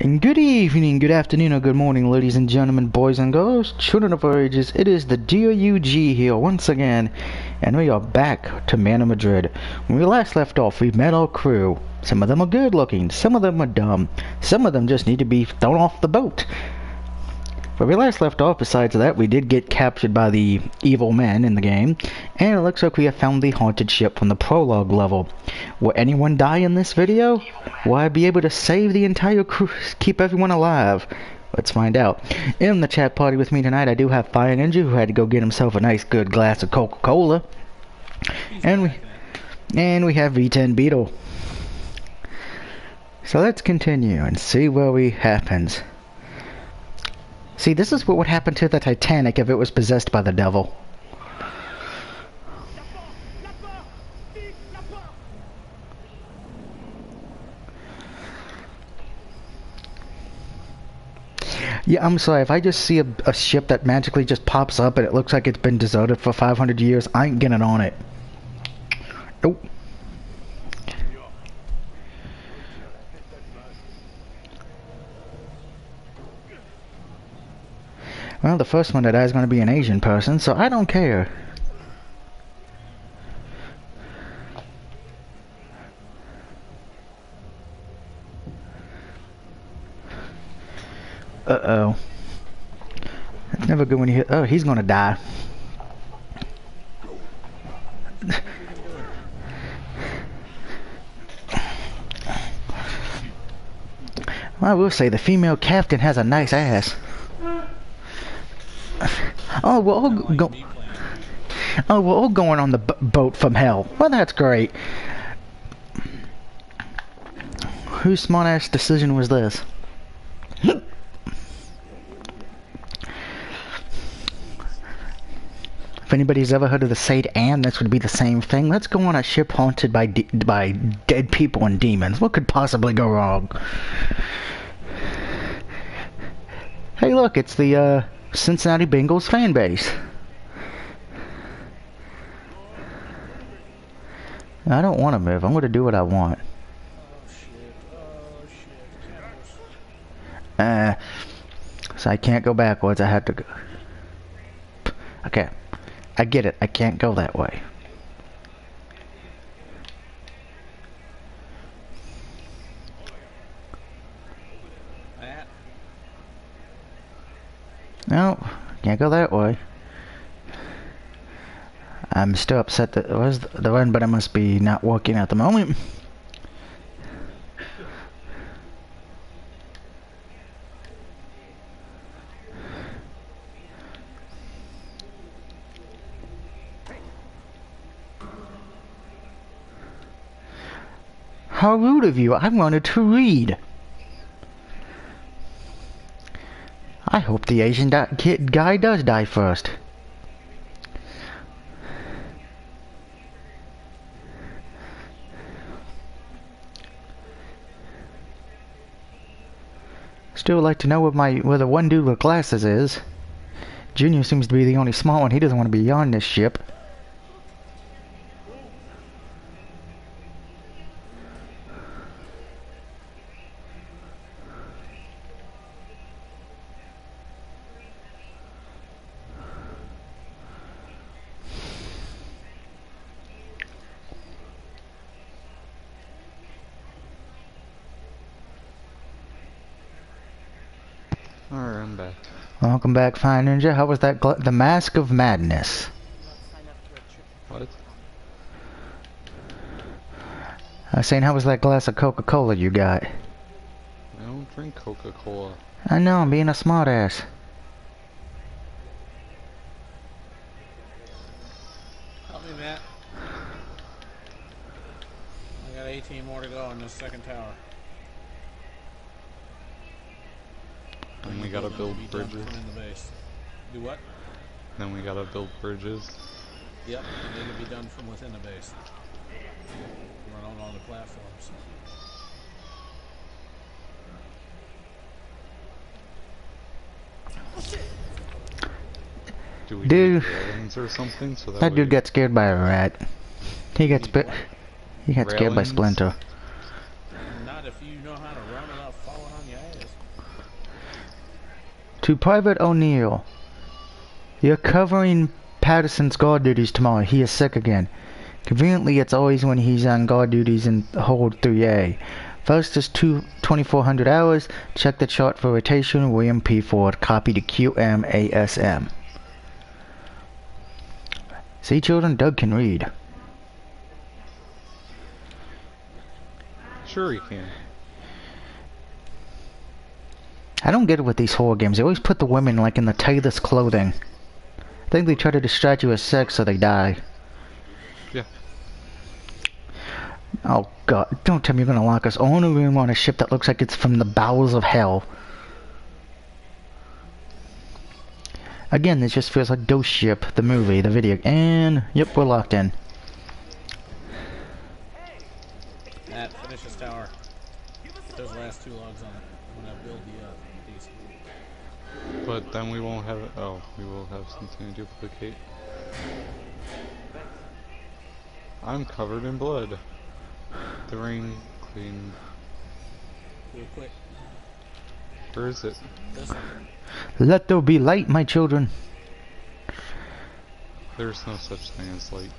And good evening, good afternoon, or good morning, ladies and gentlemen, boys and girls, children of all ages. It is the DOUG here once again, and we are back to Man Madrid. When we last left off, we met our crew. Some of them are good looking, some of them are dumb, some of them just need to be thrown off the boat. Where we last left off, besides that, we did get captured by the evil men in the game, and it looks like we have found the haunted ship from the prologue level. Will anyone die in this video? Will I be able to save the entire crew, keep everyone alive? Let's find out. In the chat party with me tonight, I do have Fire Ninja, who had to go get himself a nice good glass of Coca-Cola. And we, and we have V10 Beetle. So let's continue and see where we happens. See, this is what would happen to the Titanic if it was possessed by the devil. Yeah, I'm sorry, if I just see a, a, ship that magically just pops up and it looks like it's been deserted for 500 years, I ain't getting on it. Nope. Well, the first one that dies is going to be an Asian person, so I don't care. Uh-oh. It's never good when you hit... Oh, he's going to die. I will say the female captain has a nice ass. Oh, we're all go. Oh, we're all going on the boat from hell. Well, that's great. Whose smart-ass decision was this? If anybody's ever heard of the Saint Anne, this would be the same thing. Let's go on a ship haunted by by dead people and demons. What could possibly go wrong? Hey, look, it's the uh, Cincinnati Bengals fan base. I don't want to move. I'm going to do what I want. Uh, so I can't go backwards. I have to go. Okay. I get it. I can't go that way. No, can't go that way. I'm still upset that was the run, but I must be not working at the moment. How rude of you. I wanted to read. I hope the Asian kid guy does die first. Still would like to know what my where the one dude with glasses is. Junior seems to be the only small one. He doesn't want to be on this ship. Alright, I'm back. Welcome back, Fire Ninja. How was that? the Mask of Madness. What? Uh, I was saying, how was that glass of Coca-Cola you got? I don't drink Coca-Cola. I know, I'm being a smartass. Help me, Matt. I got 18 more to go on this second tower. Then we gotta build bridges. In the base. Do what? Then we gotta build bridges. Yep, and then to be done from within the base. Run on all the platforms. Do we dude, or something? So that, that dude got scared by a rat. He got bit. He got railings? scared by Splinter. Not if you know how to run without falling on your ass. To Private O'Neill. You're covering Patterson's guard duties tomorrow. He is sick again. Conveniently, it's always when he's on guard duties in Hold 3A. First is two 2400 hours. Check the chart for rotation. William P. Ford. Copy to QMASM. See, children, Doug can read. Sure he can. I don't get it with these horror games. They always put the women like in the tightest clothing. I think they try to distract you with sex so they die. Yeah. Oh god, don't tell me you're gonna lock us all in a room on a ship that looks like it's from the bowels of hell. Again, this just feels like Ghost Ship, the movie, the video, and yep, we're locked in. Matt, finish this tower. Get those last two logs on it. I'm gonna build the uh, piece. But then we won't have. It oh, we will have something to duplicate. I'm covered in blood. The ring clean. Real quick. Where is it? Let there be light, my children. There's no such thing as light.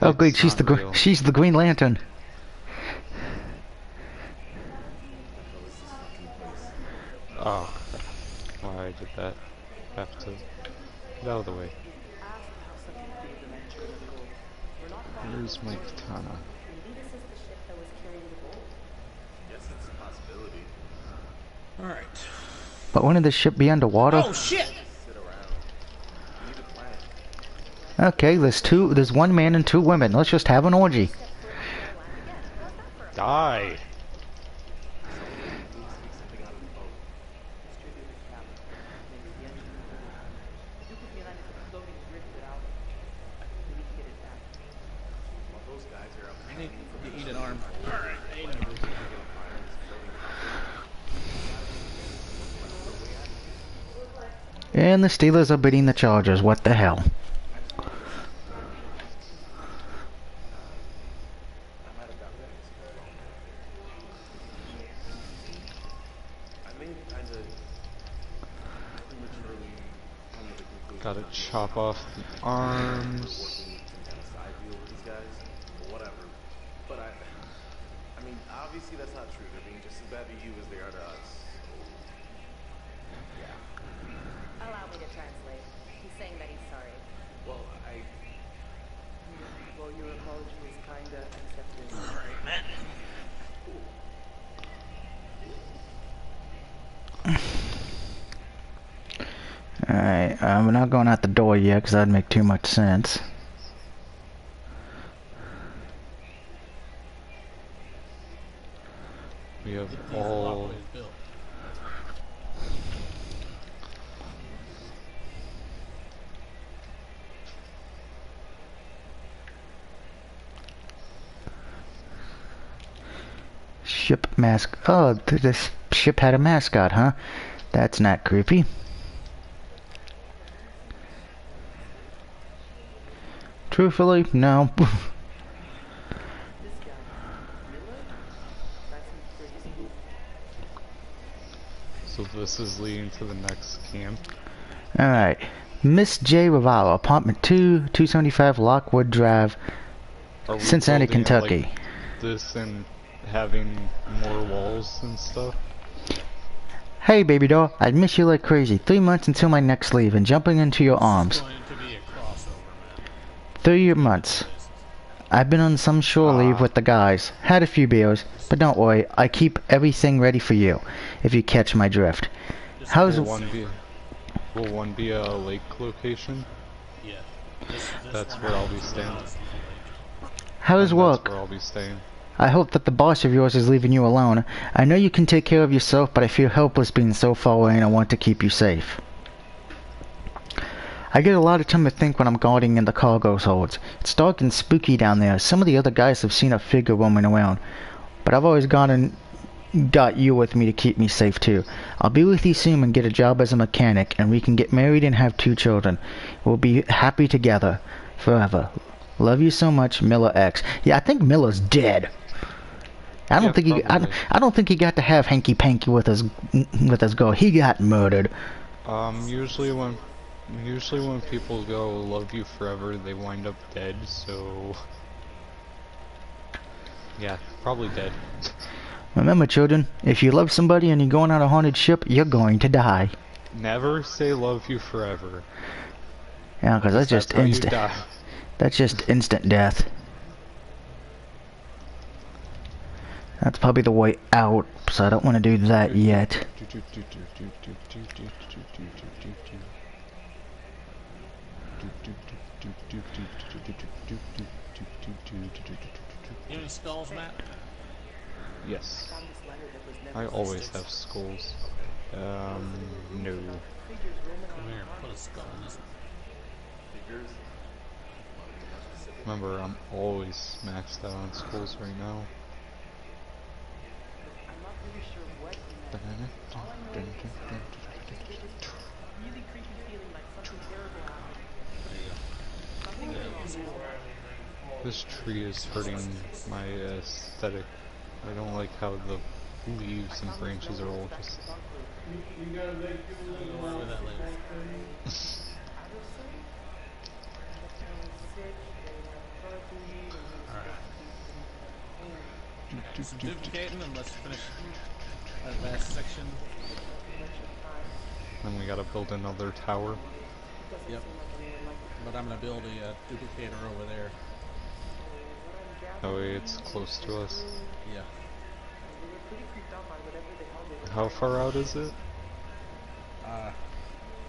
Oh It's great, she's the real. she's the Green Lantern. Oh, why I did that? Have to get out of the way. Where's my katana? Alright. But wouldn't the ship be underwater? Oh shit! Okay, there's two. There's one man and two women. Let's just have an orgy. Die! I need you eat an arm. Alright, I need to- And the Steelers are beating the Chargers. What the hell? Gotta chop off the arms. I deal with these guys, or whatever. But I, I mean, obviously that's not true. They're being just as bad to you as they are to us. Allow me to translate. He's saying that he's sorry. Well, I, Well, your apology is kinda accepted. Alright, uh, we're not going out the door yet because that'd make too much sense. We have all. Ship mask. Oh, this ship had a mascot, huh? That's not creepy. Truthfully, no. So this is leading to the next camp. Alright. Miss J. Ravala, apartment 2, 275 Lockwood Drive, Cincinnati, Kentucky. Like this and having more walls and stuff. Hey, baby doll, I'd miss you like crazy. Three months until my next leave and jumping into your arms. It's going to be a crossover, man. Three months. I've been on some shore ah. leave with the guys. Had a few beers, but don't worry, I keep everything ready for you, if you catch my drift. This How's Will it? one be? Will one be a lake location? Yeah. This, this That's where I'll be staying. on the lake. How's And work? Where I'll be staying. I hope that the boss of yours is leaving you alone. I know you can take care of yourself, but I feel helpless being so far away and I want to keep you safe. I get a lot of time to think when I'm guarding in the cargo holds. It's dark and spooky down there. Some of the other guys have seen a figure roaming around. But I've always gone and got you with me to keep me safe too. I'll be with you soon and get a job as a mechanic and we can get married and have two children. We'll be happy together. Forever. Love you so much, Miller X. Yeah, I think Miller's dead. I don't Yeah, think he. I. I don't think he got to have hanky panky with his with his girl. He got murdered. Um, usually when, usually when people go love you forever, they wind up dead. So, yeah, probably dead. Remember, children, if you love somebody and you're going on a haunted ship, you're going to die. Never say love you forever. Yeah, because that's just instant. That's just instant death. That's probably the way out, so I don't want to do that yet. You have any skulls, Matt? Yes, Found this letter that was never I always have skulls. Um, no. Figures Come here, put a skull in this. Remember, I'm always maxed out on skulls right now. I'm not really This tree is hurting my aesthetic. I don't like how the leaves and branches are all just. Go over that later. Some duplicating and let's finish that last section. Then we gotta build another tower. Yep. But I'm gonna build a uh, duplicator over there. That way it's close to us. Yeah. How far out is it? Uh,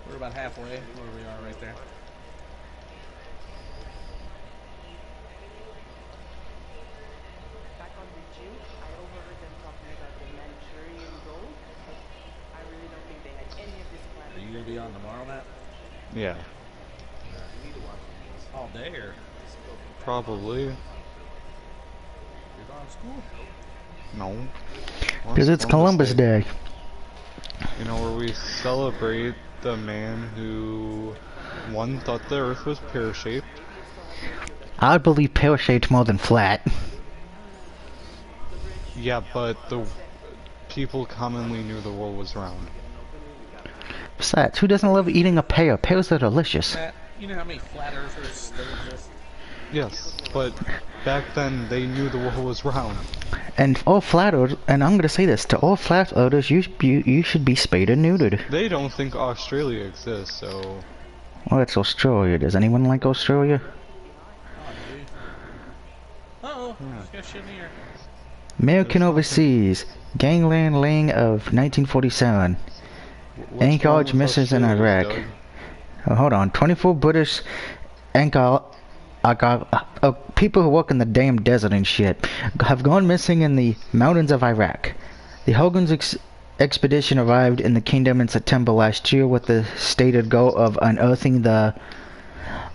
we're about halfway where we are right there. Back on the juke, I overheard them talking about the Manchurian gold, but I really don't think they had any of this Are you gonna be on tomorrow, Matt? Yeah, All day or probably. you're going to school? No. Because it's Columbus Day. You know, where we celebrate the man who, one, thought the earth was pear shaped. I believe pear-shaped more than flat. Yeah, but the people commonly knew the world was round. Besides, who doesn't love eating a pear? Pears are delicious. Matt, you know how many flat earthers still exist? Yes, but back then they knew the world was round. And all flat earthers, and I'm gonna say this to all flat earthers, you you, you should be spayed and neutered. They don't think Australia exists, so Well, it's Australia. Does anyone like Australia? Oh, dude. Uh-oh, just got shit in the air. American Overseas, Gangland Lang of 1947. what's Anchorage misses in Iraq. Oh, hold on. 24 British anchor, anchor, uh, people who work in the damn desert and shit have gone missing in the mountains of Iraq. The Hogan's ex- expedition arrived in the kingdom in September last year with the stated goal of unearthing the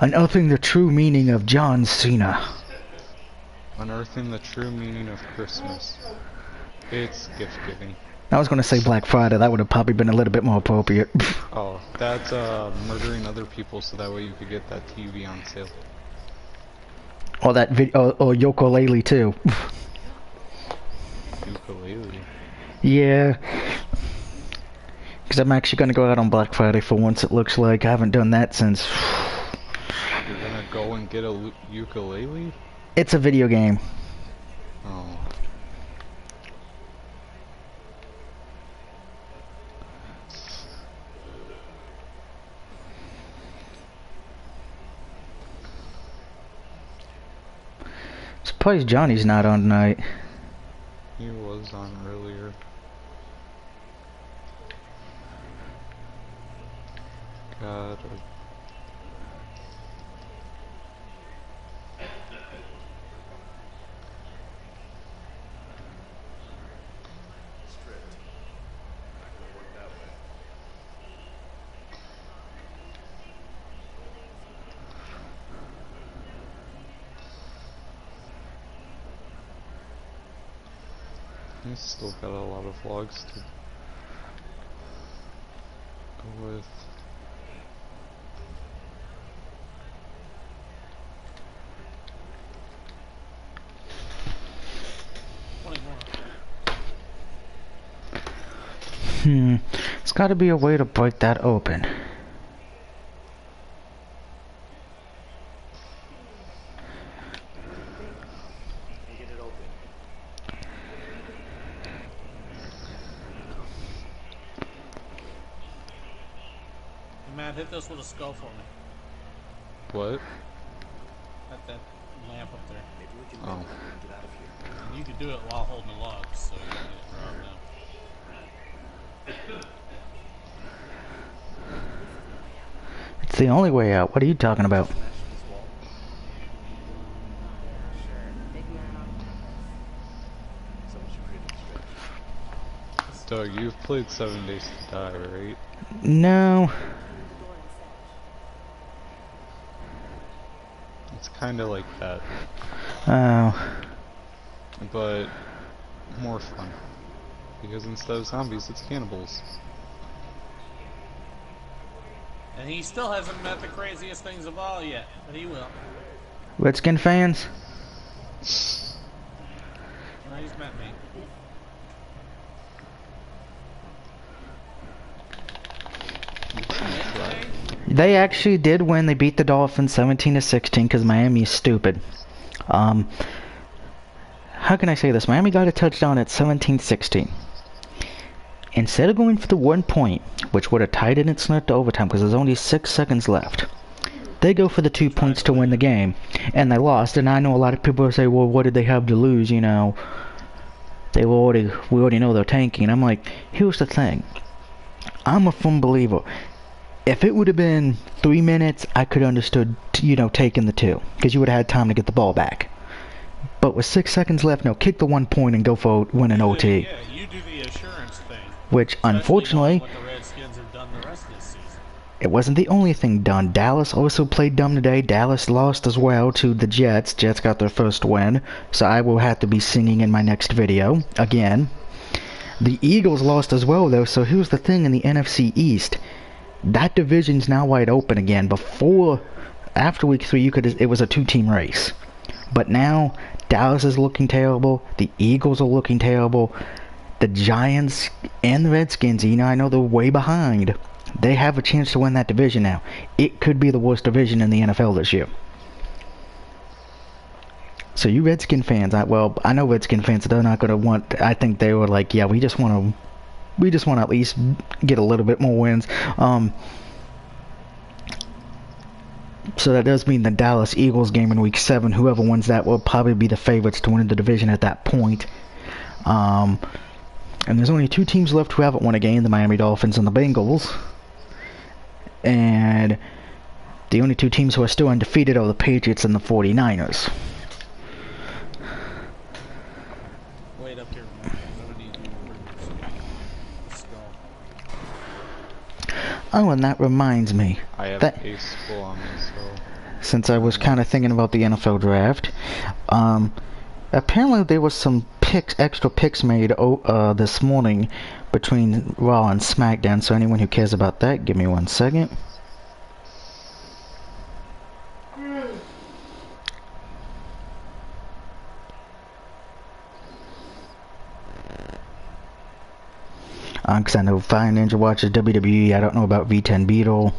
unearthing the true meaning of John Cena. Unearthing the true meaning of Christmas. It's gift giving. I was going to say Black Friday. That would have probably been a little bit more appropriate. Oh, that's uh, murdering other people so that way you could get that TV on sale. Or that video, or, or Yoko too. Ukulele. Yeah. Because I'm actually going to go out on Black Friday for once, it looks like. I haven't done that since. You're gonna go and get a ukulele? It's a video game. Oh. Surprised Johnny's not on tonight. He was on earlier. God. still got a lot of logs to go with. Hmm, it's gotta be a way to break that open. Only way out. What are you talking about? Smash this wall. Sure, big man on purpose. So much creative stretch. Doug, you've played Seven Days to Die, right? No. The door instead. It's kind of like that, Oh. but more fun. Because instead of zombies, it's cannibals. And he still hasn't met the craziest things of all yet, but he will. Redskin fans? No, he's met me. They actually did win. They beat the Dolphins 17 to 16 because Miami's stupid. Um, how can I say this? Miami got a touchdown at 17-16. Instead of going for the one point, which would have tied it and snuck to overtime because there's only six seconds left, they go for the two points to win the game, and they lost. And I know a lot of people say, "Well, what did they have to lose?" You know, they were already we already know they're tanking. I'm like, here's the thing. I'm a firm believer if it would have been three minutes, I could have understood, you know, taking the two because you would have had time to get the ball back. But with six seconds left, no, kick the one point and go for win an OT. Yeah, you do this unfortunately it wasn't the only thing done. Dallas also played dumb today. Dallas lost as well to the Jets. Jets got their first win, so I will have to be singing in my next video again. The Eagles lost as well, though. So here's the thing in the NFC East. that division's now wide open again. Before, after week three, you could it was a two-team race, but now Dallas is looking terrible. The Eagles are looking terrible. The Giants and the Redskins, you know, I know they're way behind. They have a chance to win that division now. It could be the worst division in the NFL this year. So you Redskin fans, I, well, I know Redskin fans, they're not going to want. I think they were like, yeah, we just want to we just want to at least get a little bit more wins. Um, so that does mean the Dallas Eagles game in Week Seven. Whoever wins that will probably be the favorites to win the division at that point. Um, and there's only two teams left who haven't won a game: the Miami Dolphins and the Bengals. And the only two teams who are still undefeated are the Patriots and the 49ers. Wait up here, man. I'm gonna need you to bring this skull. Oh, and that reminds me. I have That- ace full on me, so since I was kind of thinking about the NFL draft. Um, apparently there was some picks, extra picks made o- uh, this morning between Raw and SmackDown. So anyone who cares about that, give me one second. Because I know Fire Ninja watches WWE. I don't know about V10 Beetle.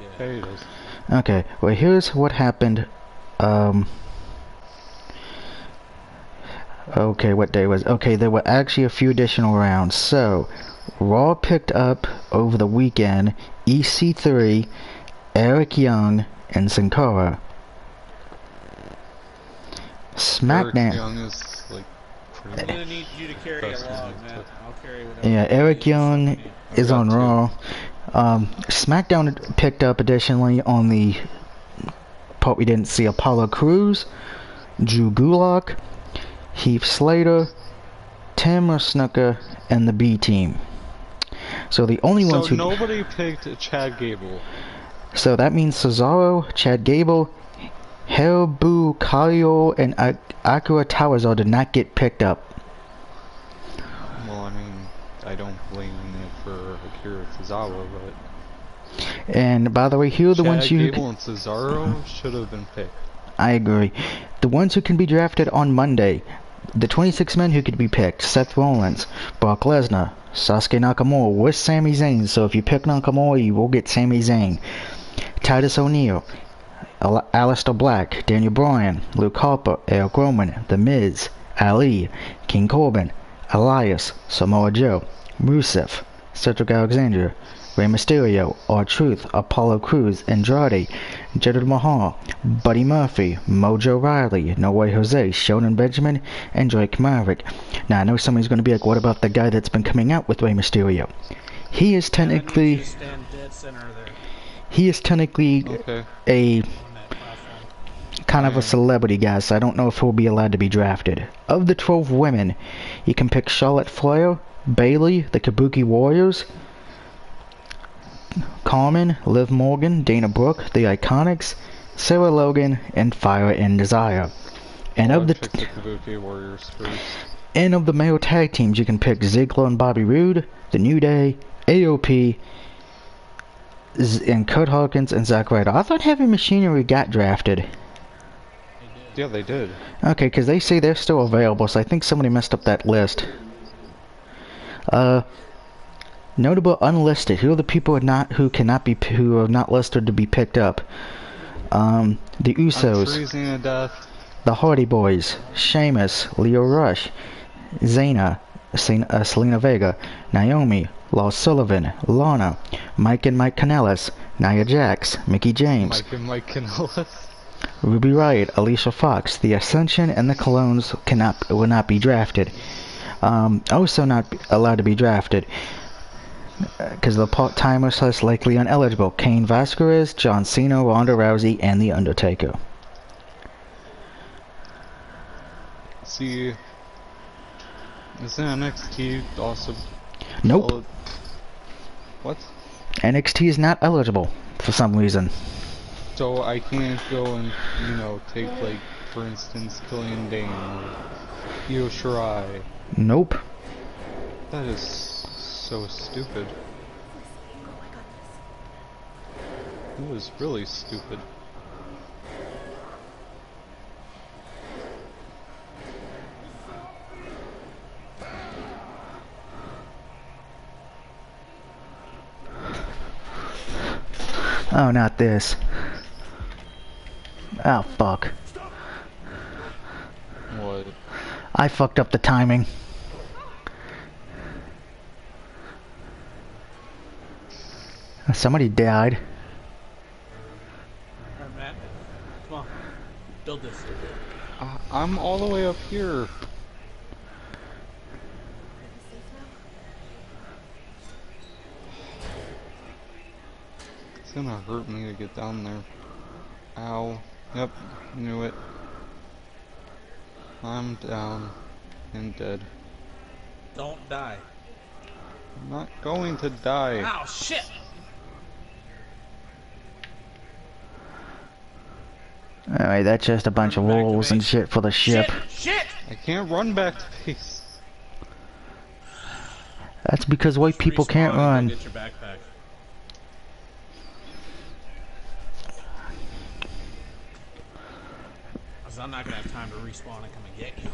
Yeah. there it is. Okay, well here's what happened. Um. Okay, what day was? Okay, there were actually a few additional rounds. So, Raw picked up over the weekend EC3, Eric Young, and Sin Cara. Eric SmackDown. Young is like pretty I'm gonna need you to carry a log, man. I'll carry whatever. Yeah, Eric. Young is on two. Raw. Um, SmackDown picked up additionally on the part we didn't see Apollo Crews, Drew Gulak, Heath Slater, Tamina Snuka, and the B team. So the only So ones who nobody picked Chad Gable. so that means Cesaro, Chad Gable, Hellboo, Kyle, and Akira Tozawa did not get picked up. Well, I mean, I don't blame it for Akira Tozawa, but And by the way, here are the Chad ones you Gable and Cesaro mm-hmm. should have been picked. I agree. The ones who can be drafted on Monday the 26 men who could be picked: Seth Rollins, Brock Lesnar, Shinsuke Nakamura with Sami Zayn. So if you pick Nakamura, you will get Sami Zayn. Titus O'Neil, Al- Aleister Black, Daniel Bryan, Luke Harper, Erick Rowan, The Miz, Ali, King Corbin, Elias, Samoa Joe, Rusev, Cedric Alexander, Rey Mysterio, R-Truth, Apollo Crews, Andrade, Jinder Mahal, Buddy Murphy, Mojo Rawley, No Way Jose, Shelton Benjamin, and Drake Maverick. Now I know somebody's going to be like, what about the guy that's been coming out with Rey Mysterio? He is And I need you technically, to stand dead center there he is technically Okay. a on that platform. kind of a celebrity guy, so I don't know if he'll be allowed to be drafted. Of the 12 women, you can pick Charlotte Flair, Bayley, the Kabuki Warriors, Carmen, Liv Morgan, Dana Brooke, the Iconics, Sarah Logan, and Fire and Desire. And I'll of the the Warriors and of the male tag teams, you can pick Ziggler and Bobby Roode, The New Day, AOP, Z- and Kurt Hawkins and Zack Ryder. I thought Heavy Machinery got drafted. Yeah, they did. Okay, because they say they're still available, so I think somebody messed up that list. Uh, notable unlisted. Who are the people not who cannot be who are not listed to be picked up? Um, the Usos, the Hardy Boys, Sheamus, Lio Rush, Zayna, Sel- uh, Zelina Vega, Naomi, Lars Sullivan, Lana, Mike and Mike Kanellis, Nia Jax, Mickie James, Mike and Mike Kanellis. Ruby Riot, Alicia Fox, The Ascension, and the Clones cannot will not be drafted. Um, also not allowed to be drafted because the part timers list likely ineligible. Cain Velasquez, John Cena, Ronda Rousey, and The Undertaker. See, isn't NXT also? Nope, What? NXT is not eligible for some reason. So I can't go and you know take like, for instance, Killian Dain or Io Shirai. Nope. That is so stupid. It was really stupid. Oh, not this. Oh, fuck. What? I fucked up the timing. Uh, somebody died. Alright, Matt. Come on. Build this. I I'm all the way up here. It's gonna hurt me to get down there. Ow. Yep, knew it. I'm down and dead. Don't die. I'm not going to die. Ow, shit! Alright, that's just a bunch of Back rules and shit for the ship. Shit! Shit! I can't run back to base. That's because white people can't Respawn and go run. Get your backpack. Cause I'm not gonna have time to respawn and come and get you.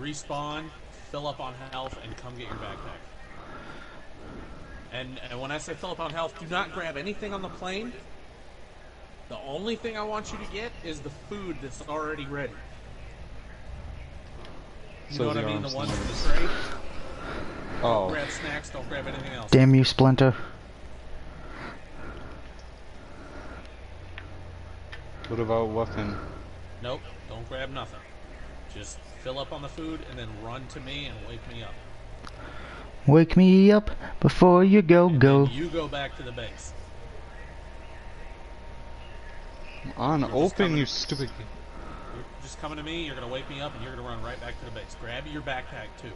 Respawn, fill up on health, and come get your backpack. And, and when I say fill up on health, do not grab anything on the plane. The only thing I want you to get is the food that's already ready. You So know what I mean? The ones in the tray. Oh, Grab snacks, don't grab anything else. Damn you, Splinter. what about weapon? Nope, don't grab nothing. Just fill up on the food and then run to me and wake me up. Wake me up before you go, And go. then you go back to the base. On just open, you stupid. You're just coming to me, you're gonna wake me up, and you're gonna run right back to the base. Grab your backpack too.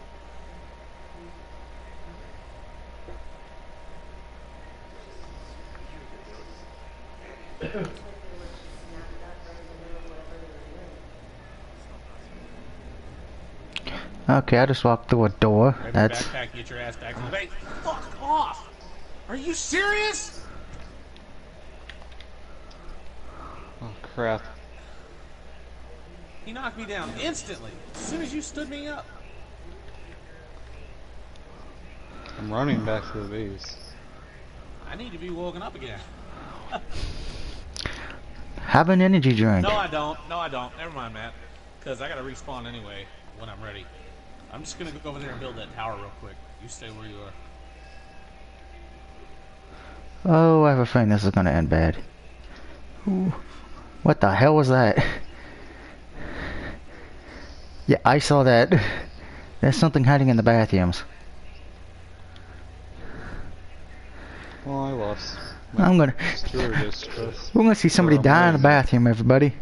Okay, I just walked through a door. Grab That's your backpack, get your ass back to the base. Fuck off! Are you serious? Oh crap. He knocked me down instantly as soon as you stood me up. I'm running back to the base. I need to be woken up again. Have an energy drink. No, I don't. No, I don't. Never mind, Matt. Because I gotta respawn anyway when I'm ready. I'm just gonna go over there and build that tower real quick. You stay where you are. Oh, I have a feeling this is gonna end bad. Ooh. What the hell was that? Yeah, I saw that. There's something hiding in the bathrooms. Well, I lost. I'm gonna. Stewardess trust. We're gonna see somebody die in the bathroom, everybody.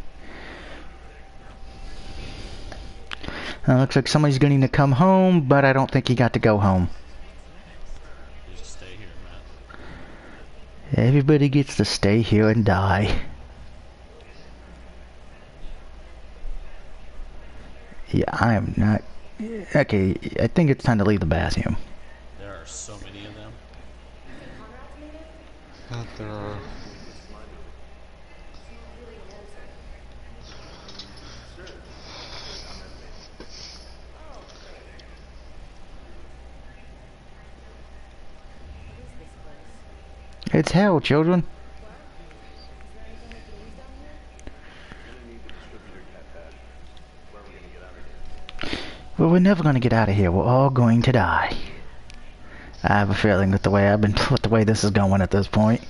Uh, looks like somebody's going to come home, but I don't think he got to go home. You just stay here, Matt. Everybody gets to stay here and die. Yeah, I am not. Okay, I think it's time to leave the bathroom. There are so many of them. God, there are. It's hell, children. Well, we're never gonna get out of here. We're all going to die. I have a feeling that the way I've been, with the way this is going at this point.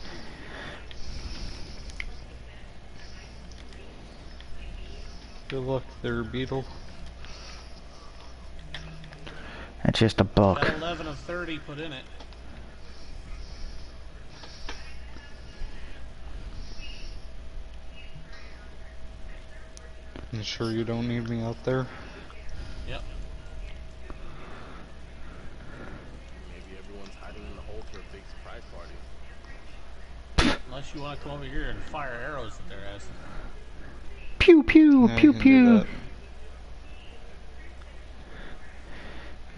Good luck there, Beetle. That's just a book. Got 11 of 30 put in it. You sure you don't need me out there? Yep. Maybe everyone's hiding in the hole for a big surprise party. Unless you want to come over here and fire arrows at their asses. Pew pew Yeah, pew you can do pew. that.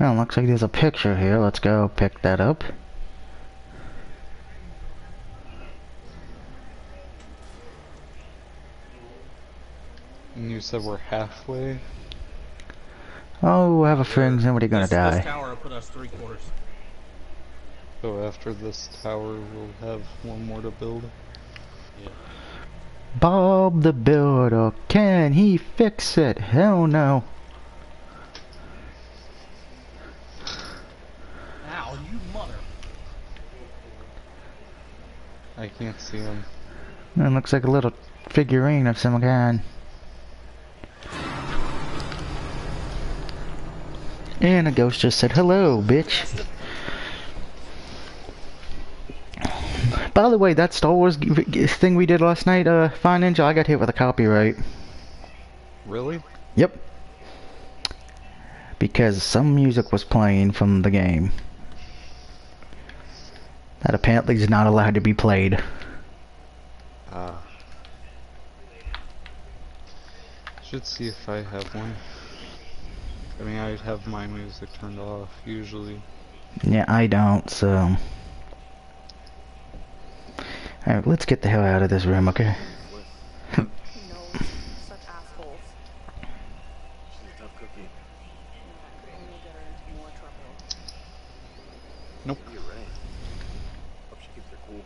Well, looks like there's a picture here. Let's go pick that up. And you said we're halfway? Oh, I have a feeling somebody gonna this, die. This tower will put us three quarters. So after this tower, we'll have one more to build. Bob the Builder, can he fix it? Hell no. Ow, you mother. I can't see him. It looks like a little figurine of some kind. And a ghost just said, hello, bitch. By the way, that Star Wars thing we did last night, uh, Fire Ninja, I got hit with a copyright. Really? Yep. Because some music was playing from the game. That apparently is not allowed to be played. Ah. Should see if I have one. I mean, I'd have my music turned off, usually. Yeah, I don't, so... Alright, let's get the hell out of this room, okay? No, such assholes. A tough cookie. Only get her into more trouble. Nope. You're right. Hope she keeps her cool.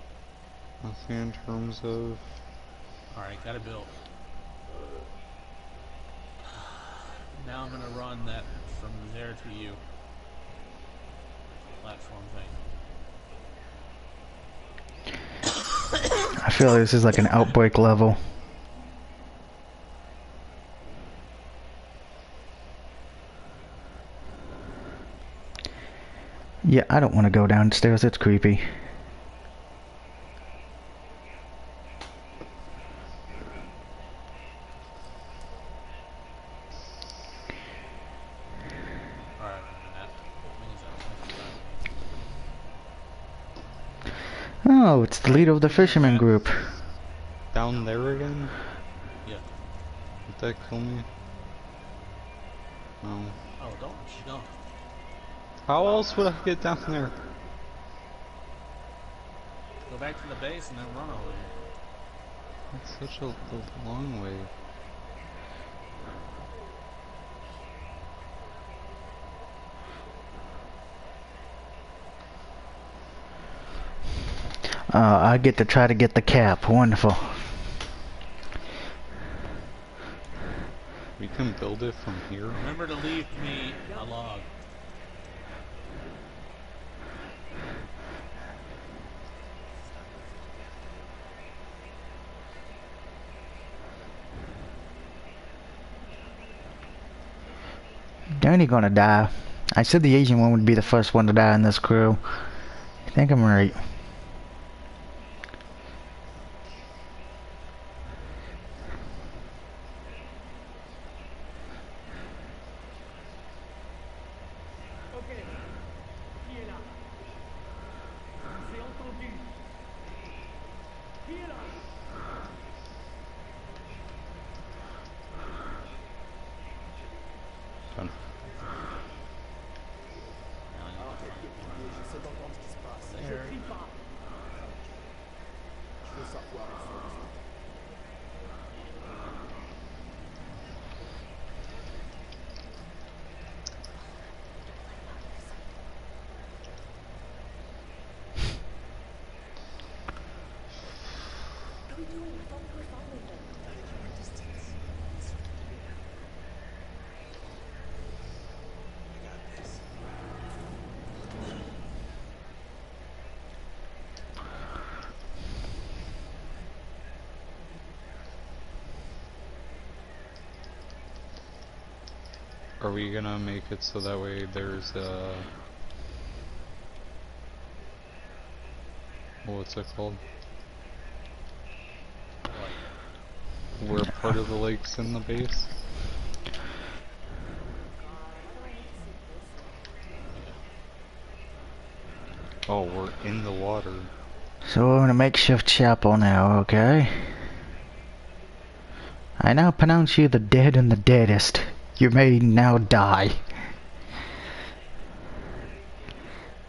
Nothing in terms of... Alright, got a built. Now I'm gonna run that from there to you. Platform thing. I feel like this is like an outbreak level. Yeah, I don't want to go downstairs, it's creepy. Alright, I'm doing that. Oh, it's the leader of the fisherman group. Down there again? Yeah. Did that kill me? No. Oh, don't. Don't. How else would I get down there? Go back to the base and then run over That's such a, a long way. Uh, I get to try to get the cap. Wonderful. We can build it from here. Remember to leave me a log. Danny gonna die. I said the Asian one would be the first one to die in this crew. I think I'm right. Done. Are we so that way there's uh what's it called? Where part of the lake's in the base? Oh, we're in the water. So we're in a makeshift chapel now, okay? I now pronounce you the dead and the deadest. You may now die.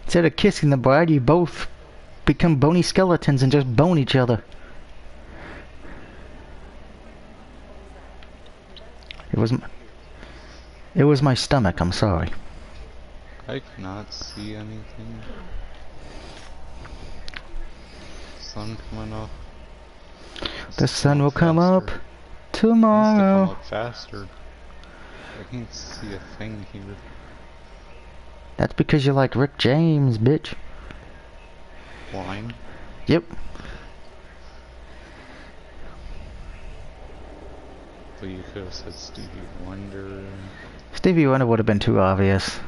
Instead of kissing the bride, you both become bony skeletons and just bone each other. It was, m- it was my stomach. I'm sorry. I cannot see anything. Sun coming up. The sun will come up Faster. Needs to come tomorrow. up faster. I can't see a thing here. That's because you're like Rick James, bitch. Wine. Yep. But you could have said Stevie Wonder. Stevie Wonder would have been too obvious.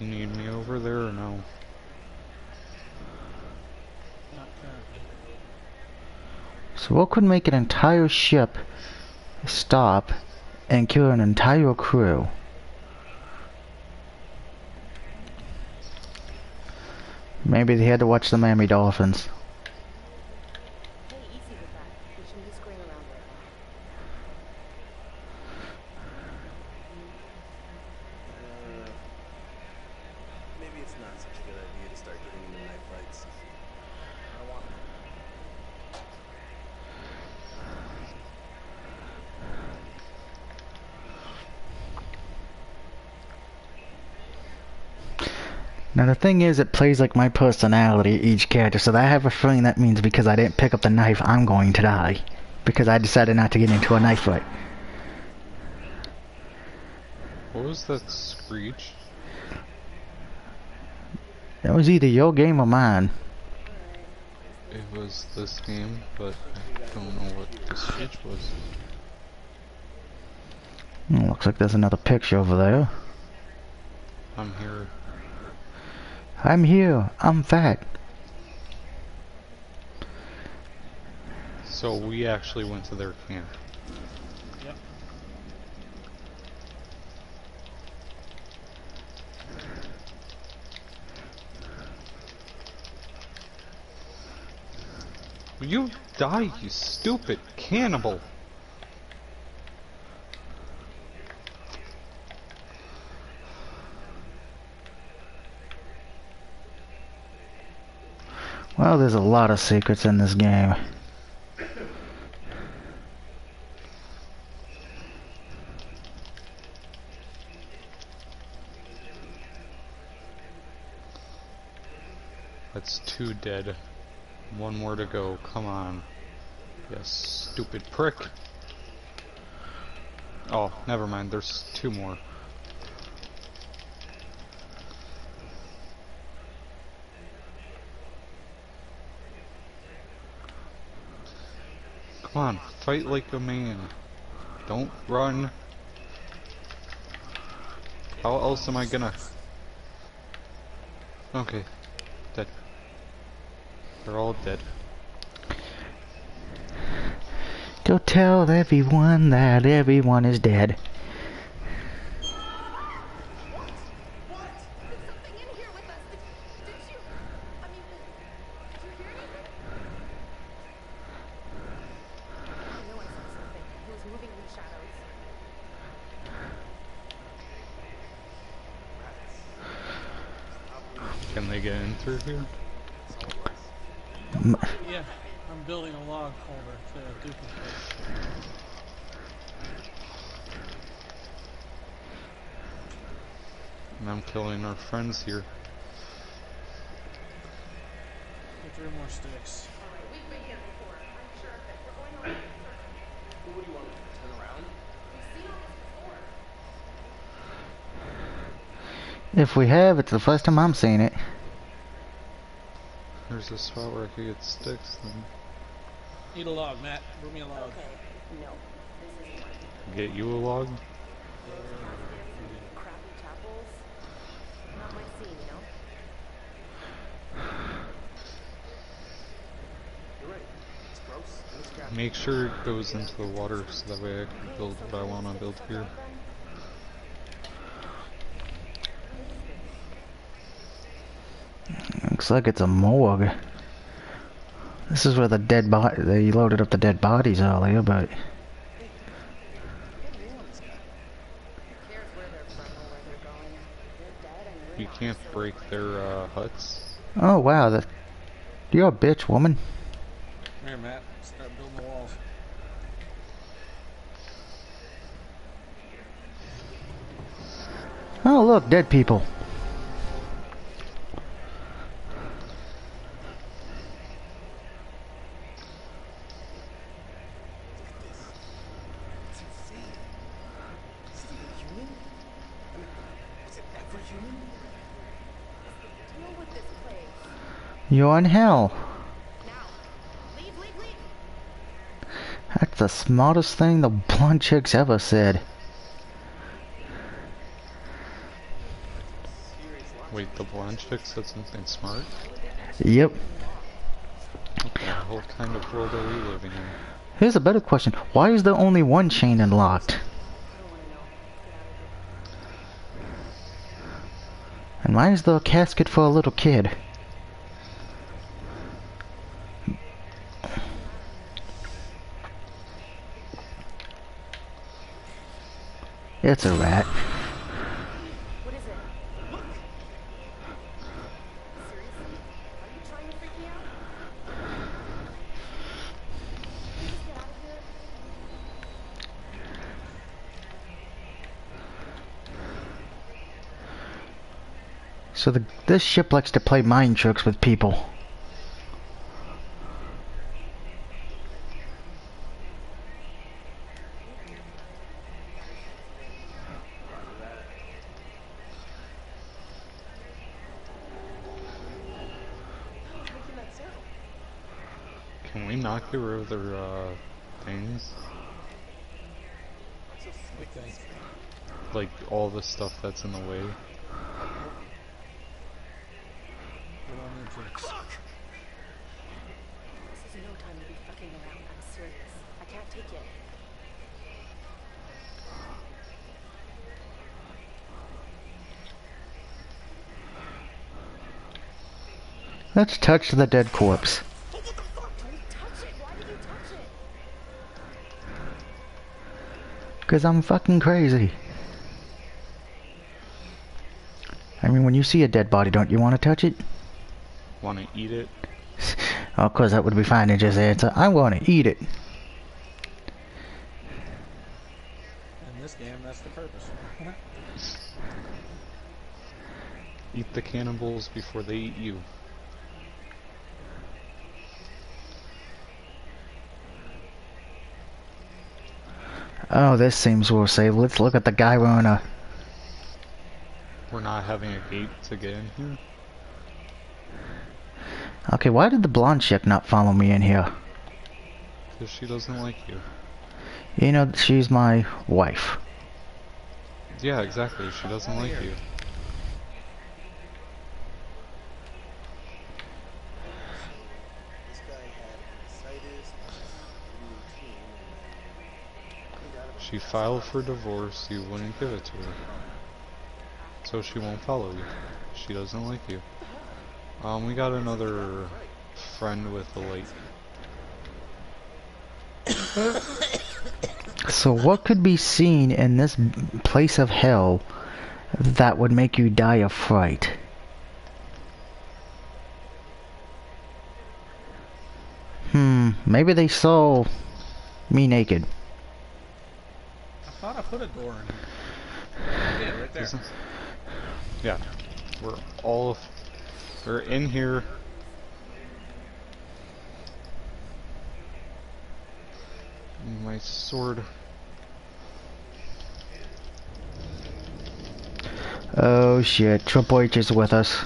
You need me over there or no? Not currently. So what could make an entire ship stop and kill an entire crew? Maybe they had to watch the Miami Dolphins. Hey, easy with that. We shouldn't be screwing around right now. Uh, maybe it's not such a good idea to start getting into knife fights. I don't want Now the thing is, it plays like my personality, each character, so I have a feeling that means because I didn't pick up the knife, I'm going to die. Because I decided not to get into a knife fight. What was that screech? That was either your game or mine. it was this game, but I don't know what the switch was. Hmm, looks like there's another picture over there. I'm here. I'm here. I'm fat. So we actually went to their camp. Yep. Will you die, you stupid cannibal! Well, there's a lot of secrets in this game. That's two dead. One more to go. Come on. Yes, stupid prick. Oh, never mind. There's two more. Come on, fight like a man. Don't run. How else am I gonna... Okay, dead. They're all dead. Go tell everyone that everyone is dead. something in here with us. Did, did you? I mean, did you hear anything? I know I saw something. It was moving in the shadows. Can they get in through here? M- Yeah, I'm building a log holder to duplicate. And I'm killing our friends here. Get three more sticks. We've been here before. I'm sure of it. We're going around in a circle. What do you want me to turn around? We've seen all this before. If we have, it's the first time I'm seeing it. There's a spot where I could get sticks then. Eat a log, Matt. Bring me a log. Okay, no. This isn't. Get you a log? Crappy chapels. Not my scene, you know? You're right. It's gross and it's crappy. Make sure it goes into the water so that way I can build what I want to build here. Looks like it's a morgue. This is where the dead body, they loaded up the dead bodies earlier, but Who cares where they're from or where they're going? They're dead and we're You can't break their uh, huts. oh wow, that you're a bitch, woman. Here, Matt. Start building the walls. Oh look, dead people. It's insane. Is it even human? I mean, was it ever human? Deal with dead people. You're in hell. Leave, leave, leave. That's the smartest thing the blonde chick's ever said. Serious logic. Wait, the blonde chick said something smart? Yep. What kind of world are we living in? Here's a better question. Why is there only one chain unlocked? I don't want to know. Get out of here. And why is there a casket for a little kid? It's a rat. What is it? Seriously? Are you trying to freak me out? Can you just get out of here? So the, this ship likes to play mind tricks with people. Can we of their uh, things? Like all the stuff that's in the way? We don't need to. This is no time to be fucking around. I'm serious. I can't take it. Let's touch the dead corpse. Don't touch it. Why did you touch it? Cause I'm fucking crazy. I mean, when you see a dead body, don't you want to touch it? Want to eat it? Of course, that would be fine to just answer, I'm going to eat it. In this game, that's the purpose. Eat the cannibals before they eat you. Oh, this seems well safe. Let's look at the guy wearing a... We're not having a gate to get in here. Okay, why did the blonde chick not follow me in here? Because she doesn't like you. You know, she's my wife. Yeah, exactly. She doesn't like you. This guy had appendicitis, routine, She filed for divorce, you wouldn't give it to her. So she won't follow you. She doesn't like you. Um, we got another friend with the light. So what could be seen in this place of hell that would make you die of fright? Hmm, maybe they saw me naked. I thought I put a door in here. I did, right there. Isn't- Yeah, we're all we're in here. My sword. Oh shit, Triple H is with us.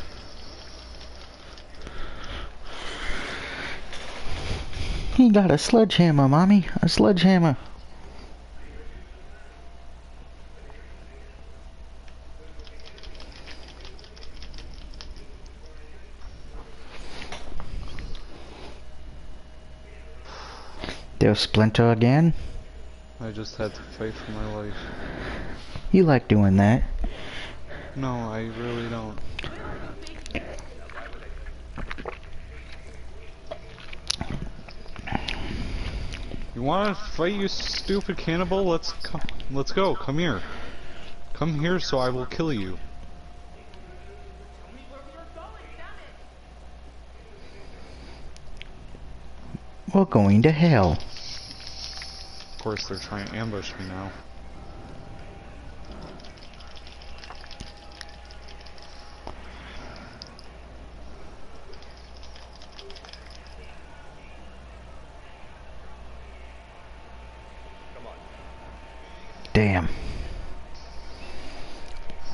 He got a sledgehammer, mommy. A sledgehammer. There's Splinter again. I just had to fight for my life. You like doing that. No, I really don't. You want to fight, you stupid cannibal? Let's come. Let's go. Come here. Come here, so I will kill you. We're going to hell. Of course, they're trying to ambush me now. Damn.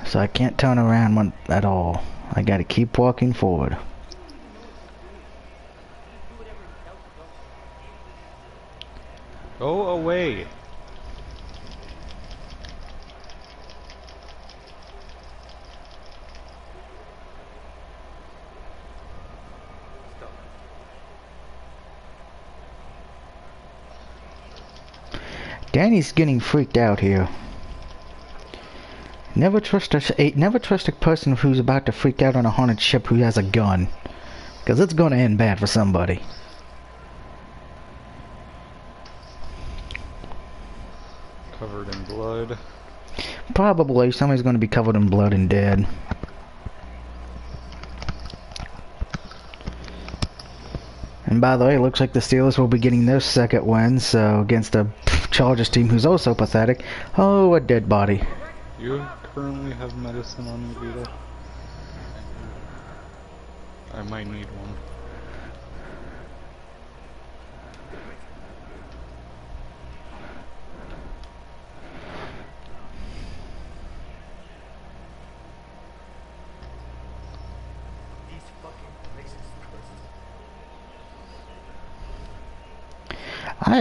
So I can't turn around at all. I gotta keep walking forward. Go away. Danny's getting freaked out here. Never trust a, a eh, never trust a person who's about to freak out on a haunted ship who has a gun, because it's gonna end bad for somebody. Covered in blood. Probably somebody's gonna be covered in blood and dead. And by the way, it looks like the Steelers will be getting their second win, so against a Chargers team who's also pathetic. Oh, a dead body. You currently have medicine on you, Vito? I might need one.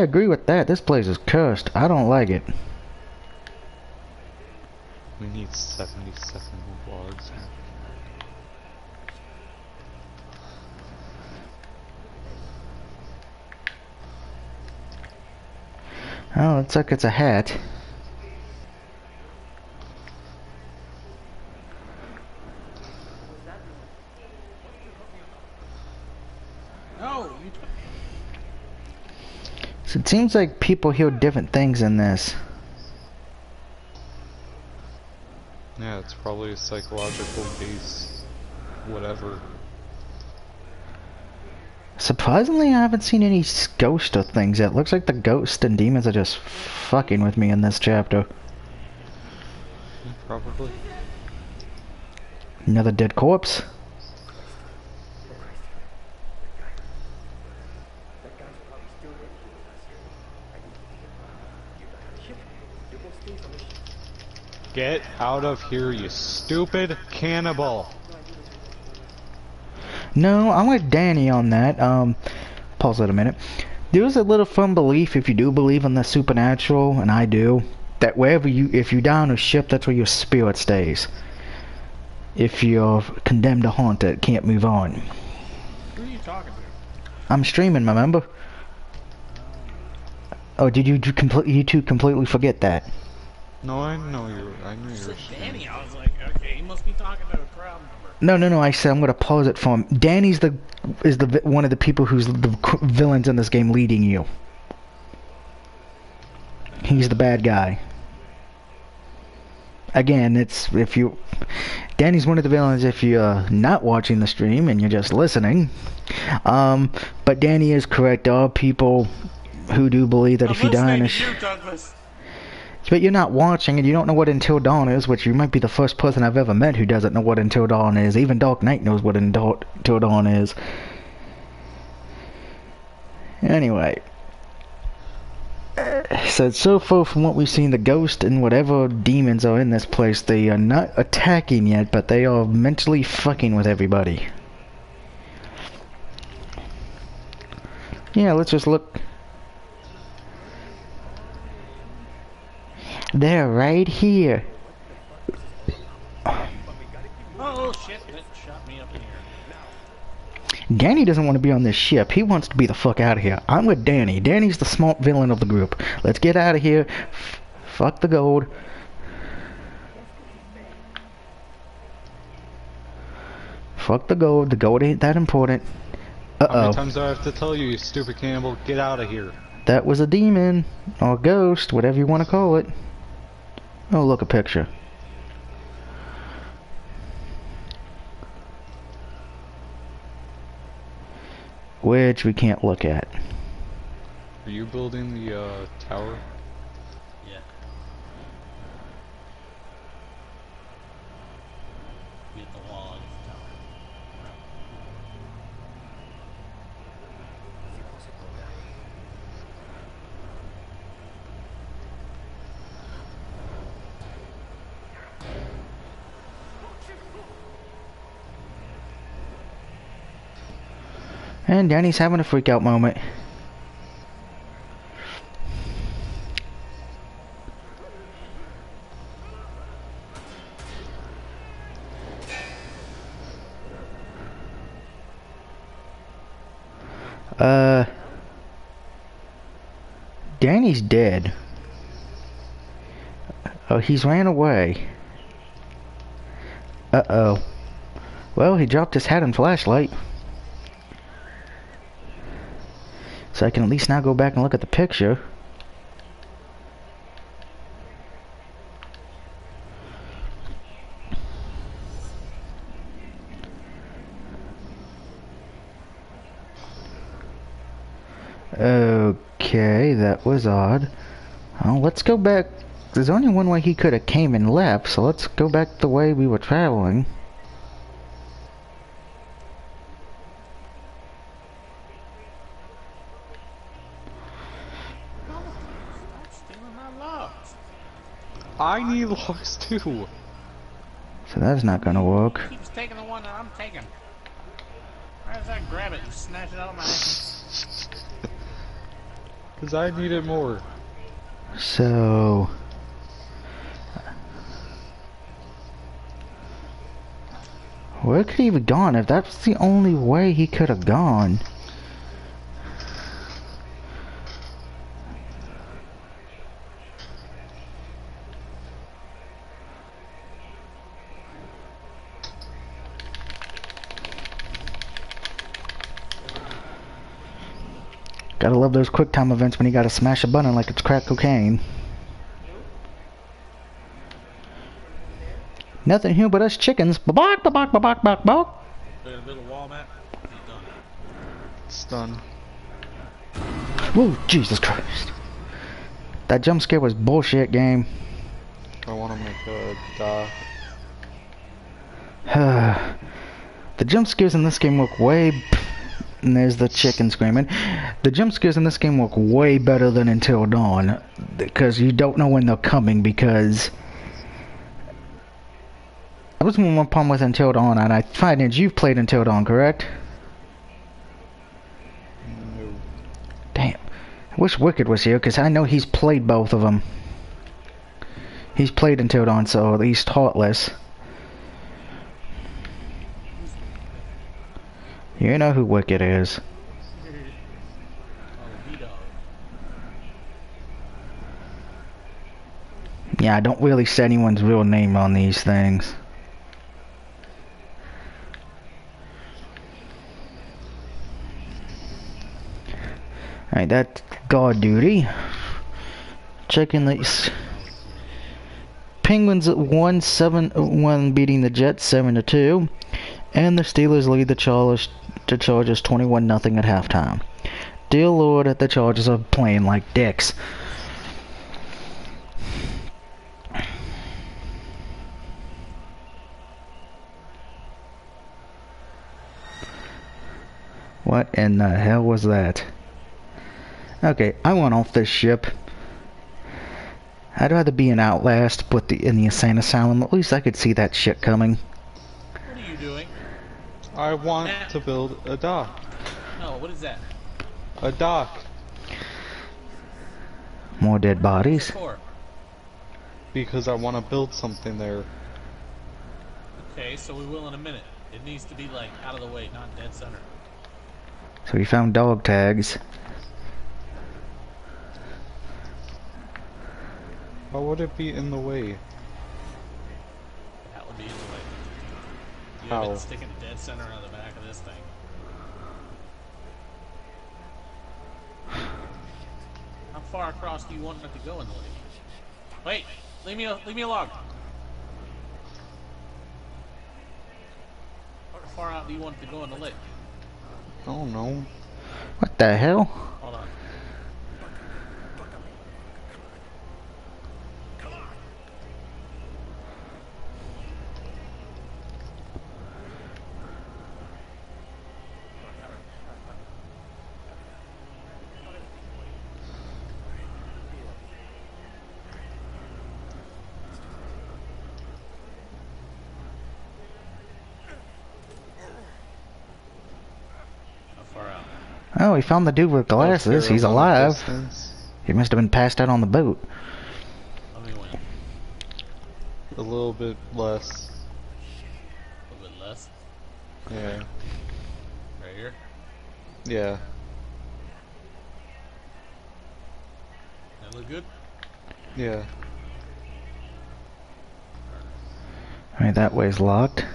Agree with that. This place is cursed. I don't like it. We need 77 more logs. Oh, looks like it's a hat. So it seems like people heal different things in this. Yeah, it's probably a psychological base. Whatever. Surprisingly, I haven't seen any ghost of things yet. Looks like the ghosts and demons are just fucking with me in this chapter. Probably. Another dead corpse. Get out of here, you stupid cannibal! No, I'm with Danny on that. Um, pause that a minute. There's a little fun belief if you do believe in the supernatural, and I do, that wherever you, if you die on a ship, that's where your spirit stays. If you're condemned to haunt it, can't move on. Who are you talking to? I'm streaming, remember? Oh, did you, you completely, you two completely forget that? No, I know you. I knew you Said were. Danny. I was like, okay, he must be talking to a crowd member. No, no, no. I said I'm gonna pause it for him. Danny's the is the one of the people who's the villains in this game, leading you. He's the bad guy. Again, it's if you. Danny's one of the villains if you're not watching the stream and you're just listening. Um, but Danny is correct. There are people who do believe that I'm if you die in a listening sh- to you, Douglas. But you're not watching and you don't know what Until Dawn is, which you might be the first person I've ever met who doesn't know what Until Dawn is. Even Dark Knight knows what Until Dawn is. Anyway. So, so far from what we've seen, the ghost and whatever demons are in this place, they are not attacking yet, but they are mentally fucking with everybody. Yeah, let's just look. They're right here. Oh shit! That shot me up in here. Danny doesn't want to be on this ship. He wants to be the fuck out of here. I'm with Danny. Danny's the smart villain of the group. Let's get out of here. F- fuck the gold. Fuck the gold. The gold ain't that important. Uh How many oh. times do I have to tell you, you stupid Campbell? Get out of here. That was a demon. Or ghost, whatever you want to call it. Oh, look, a picture. Which we can't look at. Are you building the uh, tower? Yeah. Get the wall of the tower. And Danny's having a freak out moment. Uh, Danny's dead. Oh, he's ran away. Uh-oh. Well, he dropped his hat and flashlight. So I can at least now go back and look at the picture. Okay, that was odd. Oh, let's go back. There's only one way he could have came and left, so let's go back the way we were traveling. Stop stealing my logs. I need logs too. So that's not gonna work. Keeps taking the one that I'm taking. Why does I grab it and snatch it out of my hand? Cause I needed more. So. Where could he have gone? If that's the only way he could have gone. Gotta those quick time events when you gotta smash a button like it's crack cocaine. Nothing here but us chickens. Wall map. He's done. Stun. Whoa, Jesus Christ. That jump scare was bullshit, game. I want to make a dock. the jump scares in this game look way... And there's the chicken screaming. The jump scares in this game work way better than Until Dawn. Because you don't know when they're coming because... I was one problem with Until Dawn, and I find that you've played Until Dawn, correct? No. Damn. I wish Wicked was here, because I know he's played both of them. He's played Until Dawn, so least Heartless. You know who Wicked is. Oh, V-Dog. Yeah, I don't really say anyone's real name on these things. Alright, that's guard duty. Checking these. Penguins at 1 7 uh, 1 beating the Jets 7 to 2. And the Steelers lead the Chargers the Chargers 21 nothing at halftime. Dear Lord, the Chargers are playing like dicks. What in the hell was that? Okay, I want off this ship. I'd rather be in Outlast, but the, in the insane asylum. At least I could see that shit coming. What are you doing? I want to build a dock. No, what is that? A dock. More dead bodies. For? Because I want to build something there. Okay, so we will in a minute. It needs to be like out of the way, not dead center. So we found dog tags. How would it be in the way? That would be in the way. You have How? it sticking dead center on the back of this thing. How far across do you want it to go in the lake? Wait, leave me a, leave me alone. How far out do you want it to go in the lake? Don't know. What the hell? Hold on. How far out? Oh, we found the dude with glasses. He's alive. distance. He must have been passed out on the boat. Let me win. A little bit less. A little bit less. Yeah. Right here. Yeah. That look good? Yeah. Alright, that way's locked.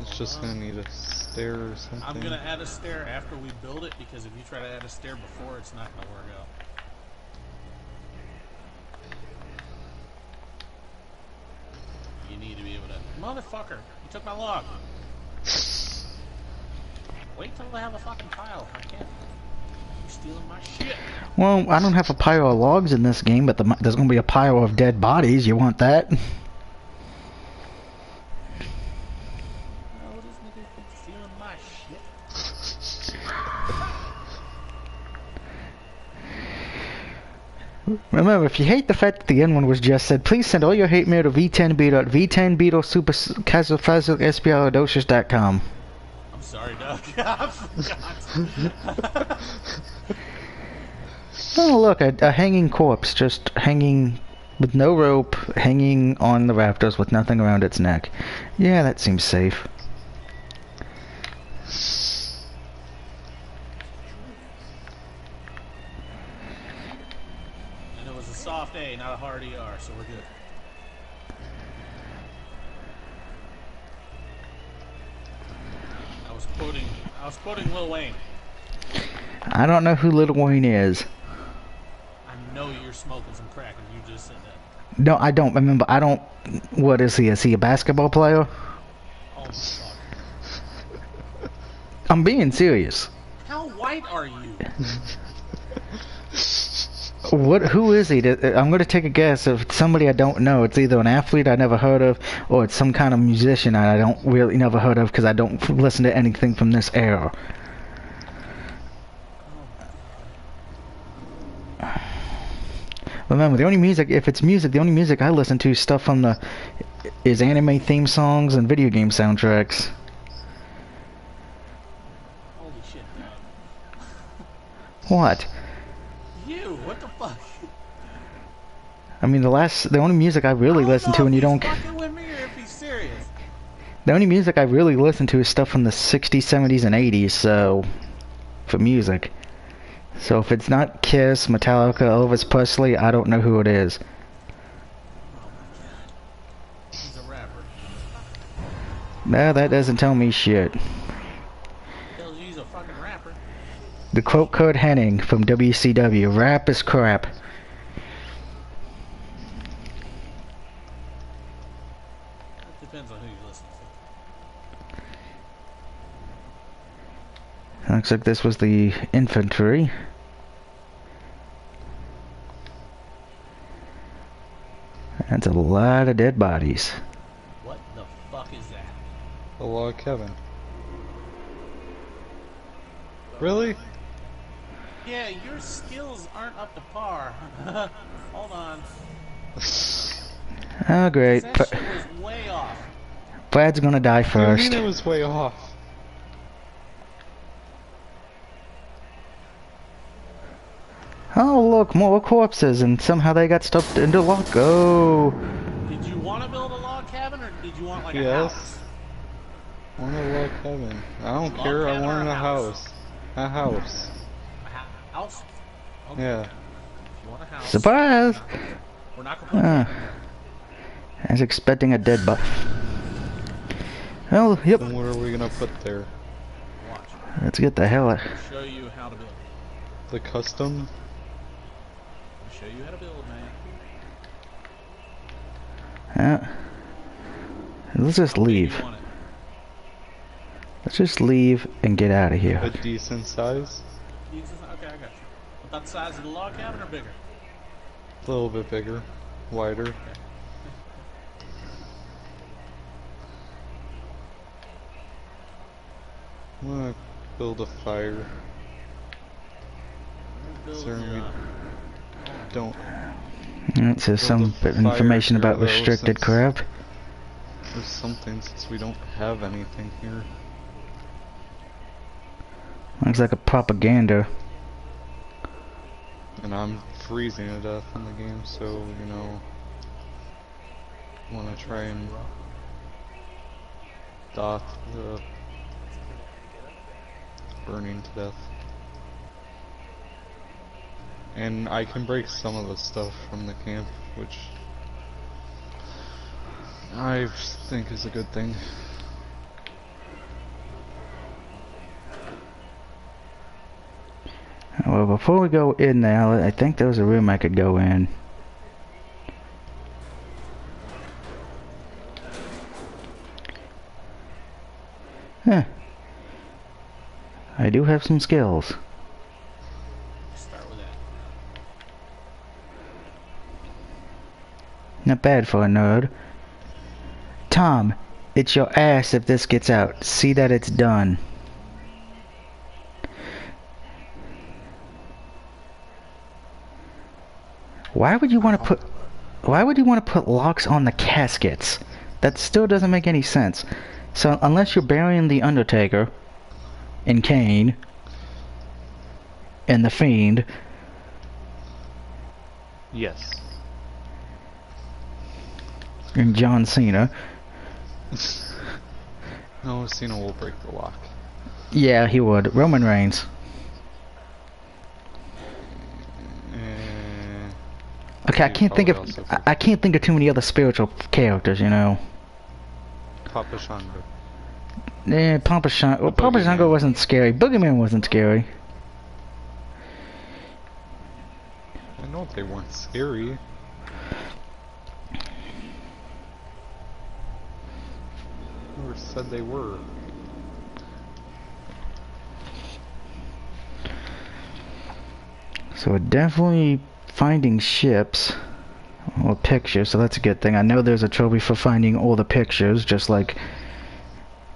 It's just gonna need a stair or something. I'm gonna add a stair after we build it because if you try to add a stair before, it's not gonna work out. You need to be able to. Motherfucker! You took my log! Wait till I have a fucking pile. I can't. You're stealing my shit. Well, I don't have a pile of logs in this game, but the, there's gonna be a pile of dead bodies. You want that? Oh, this nigga's been stealing my shit. Remember, if you hate the fact that the N one was just said, please send all your hate mail to v10beetle at v10beetle. I'm sorry, Doug. I forgot. Oh, look, a, a hanging corpse just hanging with no rope, hanging on the rafters with nothing around its neck. Yeah, that seems safe. Was quoting Lil Wayne. I don't know who Lil Wayne is. I know you're smoking some crack and you just said that. No, I don't remember. I don't. What is he? Is he a basketball player? Oh my god. I'm being serious. How white are you? What? Who is he? Uh, I'm going to take a guess. If it's somebody I don't know, it's either an athlete I never heard of, or it's some kind of musician I don't really never heard of because I don't listen to anything from this era. Remember, the only music, if it's music, the only music I listen to is stuff from the is anime theme songs and video game soundtracks. Holy shit, What? I mean, the last, the only music I really I listen to, and you don't. with me or if he's serious. The only music I really listen to is stuff from the 60s, 70s, and 80s, so. for music. So if it's not Kiss, Metallica, Elvis Presley, I don't know who it is. He's. No, that doesn't tell me shit. Tells you he's a fucking rapper. The quote Curt Hennig from WCW, rap is crap. It depends on who you listen to. Looks like this was the infantry. That's a lot of dead bodies. What the fuck is that? A log Kevin. Really? Yeah, your skills aren't up to par. Hold on. Oh great, That P- was way off. Brad's gonna die What do you first. mean it was way off? Oh look, more corpses, and somehow they got stuffed into lock. Oh, Did you want to build a log cabin or did you want like a Yes. house? I want a log cabin. I don't Log care, I want a a house? house. A house. A house? Okay. Yeah. If you want a house. surprise! We're not gonna put Uh, I was expecting a dead buff. Well, yep. Then what are we gonna put there? watch. Let's get the hell out. Show you how to build. The custom? I'll show you how to build, man. Yeah. Let's just How big you leave. Let's just leave and get out of here. A decent size? You just- Okay, I got you. About the size of the log cabin or bigger? A little bit bigger. Wider. I'm gonna build a fire. Build Sir, the, we uh, don't. It says some bit of information about restricted crap. There's something since we don't have anything here. Looks like a propaganda. And I'm freezing to death in the game, so, you know. Wanna try and doth the burning to death. And I can break some of the stuff from the camp, which I think is a good thing. Well, before we go in there, I think there was a room I could go in. Huh. I do have some skills. Start with that. Not bad for a nerd. Tom, it's your ass if this gets out. See that it's done. Why would you want to put why would you want to put locks on the caskets? That still doesn't make any sense. So unless you're burying the Undertaker and Kane and the Fiend, Yes. And John Cena. No, Cena will break the lock. Yeah, he would. Roman Reigns. Eh, Okay, I can't think of I. I can't think of too many other spiritual characters, you know. Papa Shango. Eh, Papa Shango. Well, Papa Shango wasn't scary. Boogeyman wasn't scary. I know they weren't scary. Whoever said they were? So we're definitely finding ships or pictures, so that's a good thing. I know there's a trophy for finding all the pictures, just like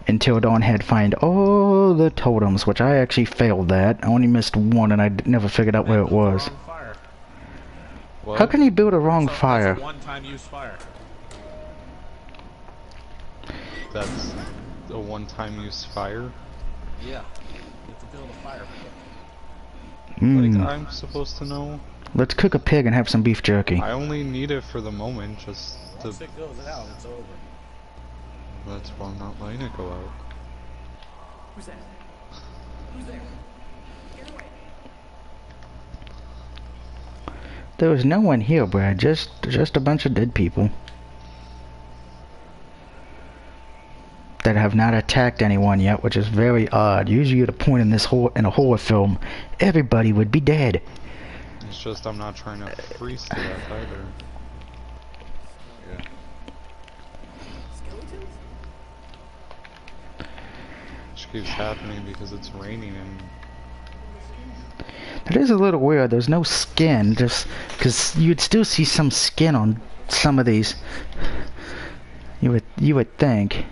Until Dawn had find all the totems, which I actually failed that. I only missed one and I never figured out where it was. wrong Fire. What? How can you build a wrong That's a- fire? That's a one-time use fire. That's a one-time use fire? Yeah. You have to build a fire. Mm. Like, I'm supposed to know? Let's cook a pig and have some beef jerky. I only need it for the moment, just to... Once it goes out, it's over. That's why I'm not letting it go out. Who's that? Who's there? There was no one here, Brad. Just, just a bunch of dead people that have not attacked anyone yet, which is very odd. Usually, at a point in this hor- in a horror film, everybody would be dead. It's just I'm not trying to freeze to death either. Yeah. Skeletons? Which keeps happening because it's raining and It is a little weird. There's no skin, just because you'd still see some skin on some of these. You would, you would think.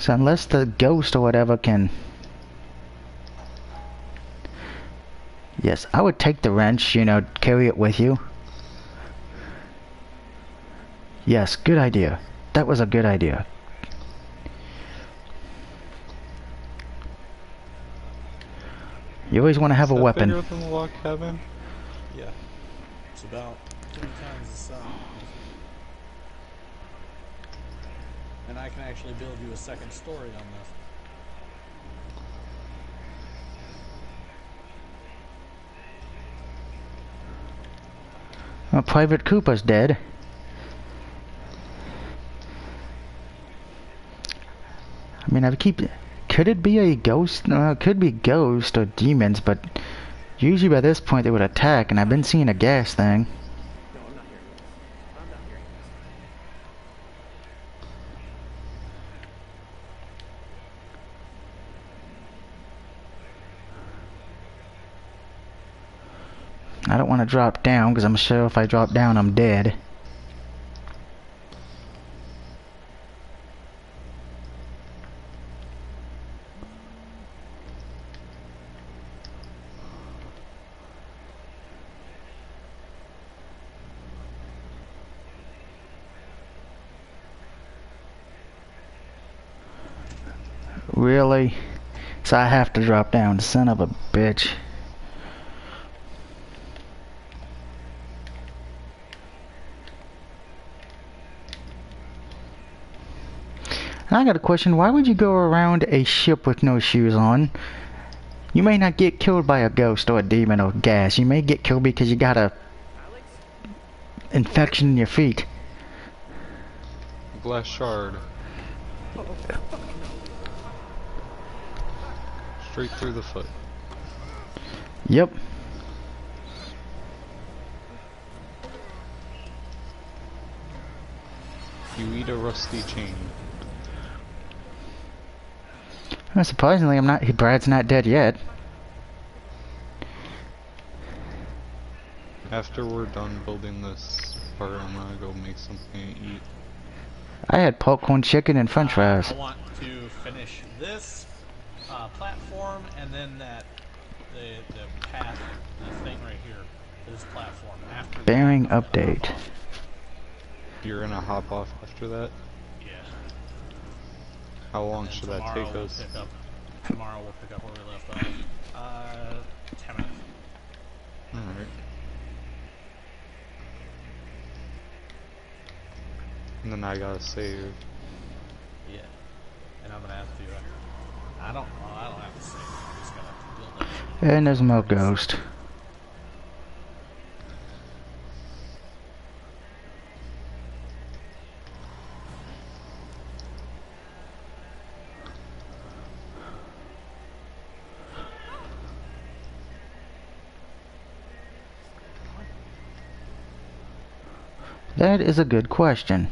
So unless the ghost or whatever can. Yes, I would take the wrench. You know, carry it with you. Yes, good idea. That was a good idea. You always want to have Is a weapon. bigger than the log cabin? Yeah. It's about three times the size. And I can actually build you a second story on this. Well, Private Cooper's dead. I mean, I keep. Could it be a ghost? No, it could be ghosts or demons, but usually by this point they would attack, and I've been seeing a gas thing. No, I'm not hearing this. I'm not hearing this. I don't want to drop down because I'm sure if I drop down, I'm dead. Really? So I have to drop down, son of a bitch. I got a question. Why would you go around a ship with no shoes on? You may not get killed by a ghost or a demon or gas. You may get killed because you got a infection in your feet. Glass shard. Straight through the foot. Yep. You eat a rusty chain. Well, surprisingly, I'm not. Brad's not dead yet. After we're done building this part, I'm gonna go make something to eat. I had popcorn chicken and French fries. I want to finish this uh, platform and then that the the path, the thing right here, this platform. After Bearing I'm update. You're gonna hop off after that? How long should that take we'll us? Up, tomorrow we'll pick up where we left off. Uh, 10 minutes. Alright. And then I gotta save. Yeah. And I'm gonna have to, uh, I don't, well, I don't have to save, I'm just gonna have to build it. And there's no ghost. That is a good question.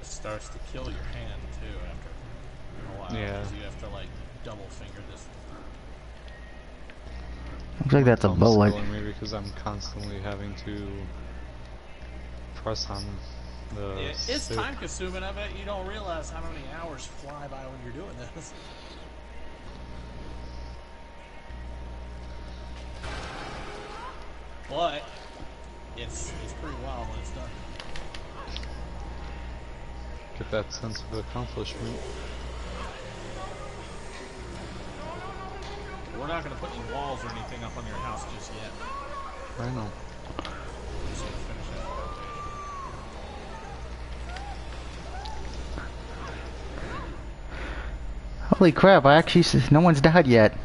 It starts to kill your hand too after a while. Yeah. 'cause you have to like double finger this. Looks like that's a bullet. killing me because I'm constantly having to press on the Yeah, it's stick. time consuming. I bet you don't realize how many hours fly by when you're doing this. But it's it's pretty wild when it's done. Get that sense of accomplishment. We're not gonna put any walls or anything up on your house just yet. I know. We're just gonna finish that foundation. Holy crap, I actually, s- no one's died yet.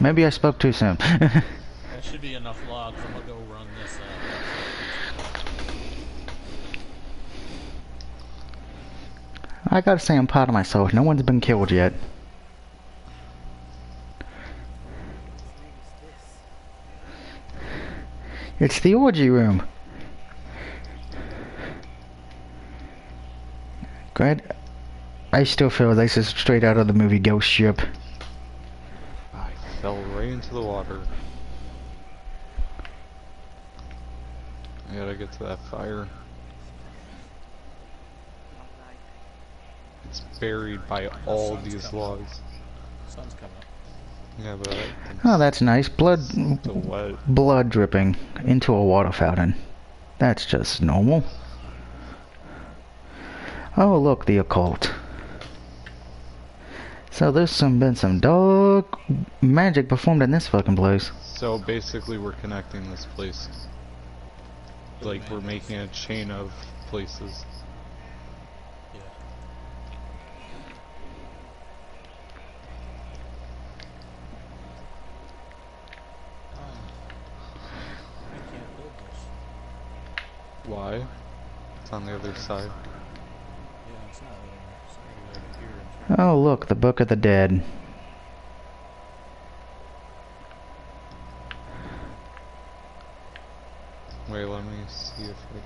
Maybe I spoke too soon. That should be enough logs. I'm gonna go run this. Uh, I gotta say I'm proud of myself. No one's been killed yet. It's the orgy room. Grant, I still feel this is straight out of the movie Ghost Ship. I fell right into the water. I gotta get to that fire. It's buried by all sun's these coming. logs. sun's coming up. Yeah, but Oh, that's nice. Blood, it's still wet. blood dripping into a water fountain. That's just normal. Oh, look, the occult. So there's some been some dark magic performed in this fucking place. So basically, we're connecting this place. Like we're making a chain of places. Yeah. I can't build this. Why? It's on the other side. Yeah, it's not over, it's not over here. It's Oh, look, the Book of the Dead. Wait, let me see if I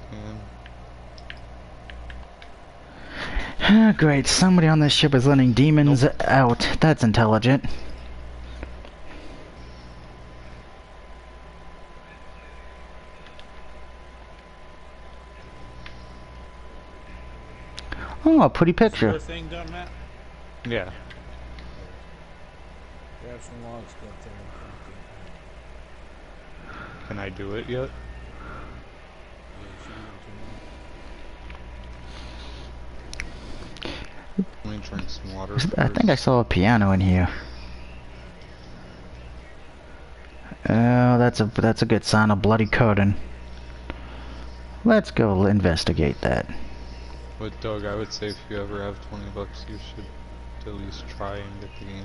can. Great, somebody on this ship is letting demons out. That's intelligent. Oh, a pretty Your picture. thing done, Matt? Yeah. Grab some logs, go up there and connect it. Can I do it yet? Yeah, you should be able to. Let me drink some water. I think I saw a piano in here. Oh, that's a that's a good sign of bloody coding. Let's go investigate that. But Doug, I would say if you ever have 20 bucks, you should at least try and get the game.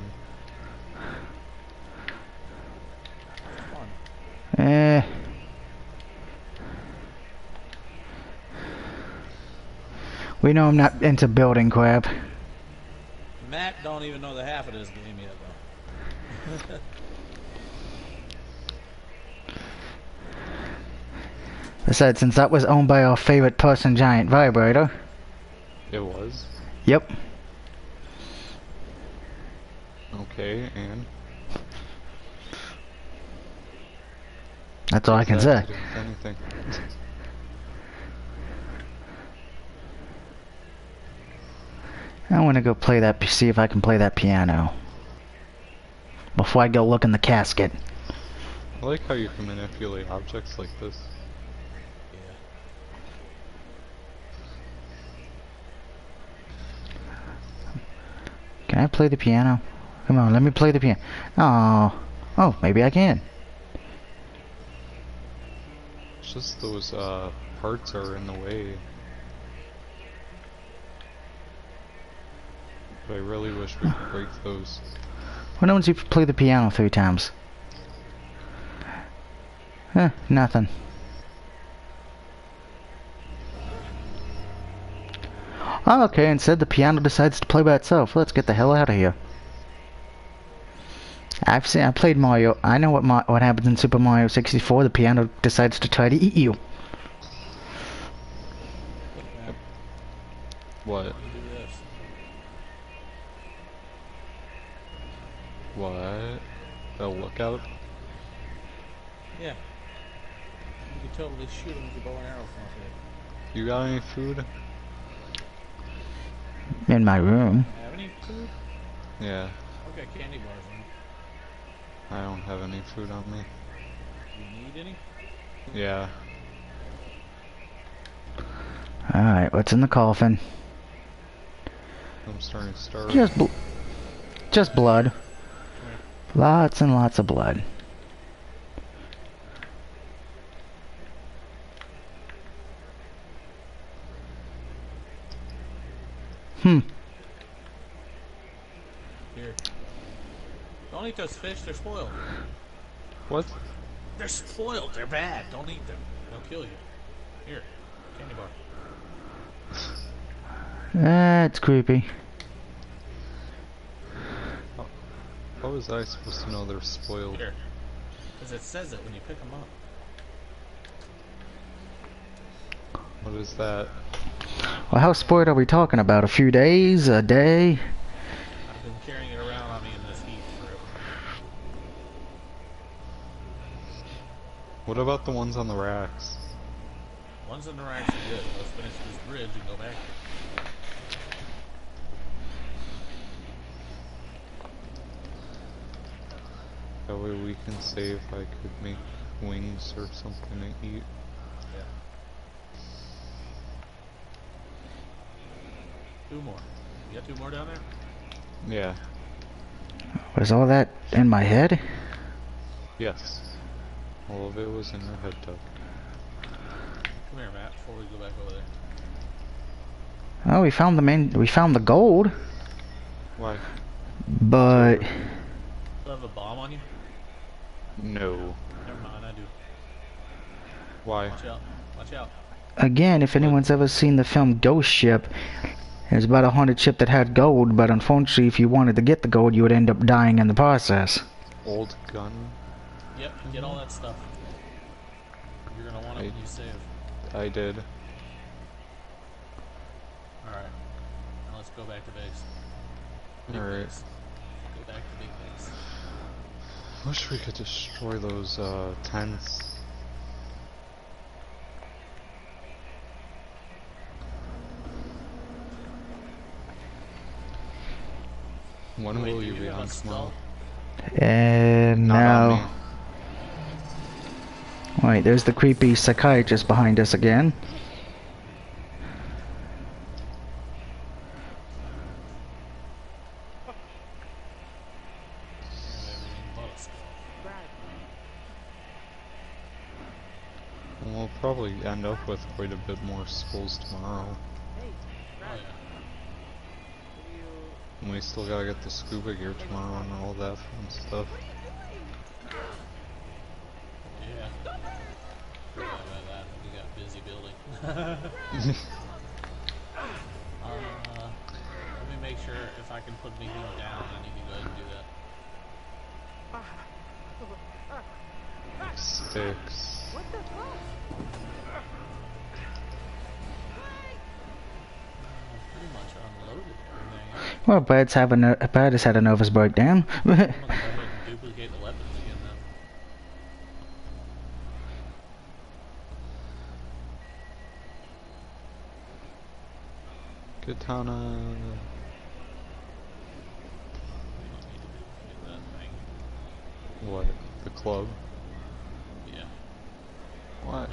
Eh. We know I'm not into building crap. Matt don't even know the half of this game yet, though. Besides, since that was owned by our favorite person giant vibrator. It was? Yep. Okay, and? That's all I can say. that have to do with Anything. I want to go play that, see if I can play that piano. Before I go look in the casket. I like how you can manipulate objects like this. Yeah. Can I play the piano? Come on, let me play the piano. Oh, oh, maybe I can. just those uh, parts are in the way. But I really wish we could break those. What happens if you play the piano three times? Huh, nothing. Oh, okay, instead the piano decides to play by itself. Let's get the hell out of here. I've seen, I played Mario. I know what Ma what happens in Super Mario 64. The piano decides to try to eat you. What? You do this. What? A lookout? Yeah. You can totally shoot him with your bow and arrow from up. You got any food? In my room. Have any food? Yeah, I've got candy bars in. I don't have any food on me. You need any? Yeah, Alright, what's in the coffin? I'm starting to starve. Just bl just blood. Lots and lots of blood. Hmm. Here. Don't eat those fish, they're spoiled. What? They're spoiled, they're bad. Don't eat them. They'll kill you. Here, candy bar. That's creepy. How was I supposed to know they're spoiled? Here. Because it says it when you pick them up. What is that? Well, how spoiled are we talking about? A few days? A day? I've been carrying it around on me in this heat forever. What about the ones on the racks? Ones in the racks are good. Let's finish this bridge and go back. That way we can say if I could make wings or something to eat. Two more. You got two more down there? Yeah. Was all that in my head? Yes. All of it was in your head, Doug. Come here, Matt, before we go back over there. Oh, we found the main. We found the gold, Why? but Do I have a bomb on you? No. Never mind, I do. Why? Watch out. Watch out. again, if anyone's ever seen the film Ghost Ship, it's about a haunted ship that had gold. But unfortunately, if you wanted to get the gold, you would end up dying in the process. Old gun? Yep, get all that stuff. You're gonna want it I- when you save. I did. Alright. Now let's go back to base. Big Alright. Go back to big base. Wish we could destroy those uh, tents. When Wait, will you be have a on stealth? tomorrow? And uh, Not now, me. wait, there's the creepy psychiatrist behind us again. Have everything but a stealth. And We'll probably end up with quite a bit more skulls tomorrow. Oh yeah. And we still gotta get the scuba gear tomorrow and all that fun stuff. Yeah. Forgot about that. We got busy building. uh, let me make sure if I can put anything down, I need to go ahead and do that. Sticks. Uh, pretty much unloaded everything. Well, Bud's having a Bud has had a nervous breakdown. I'm gonna go ahead and duplicate the weapons again then. Katana. We don't need to duplicate that thing. What? The club? Yeah. Why?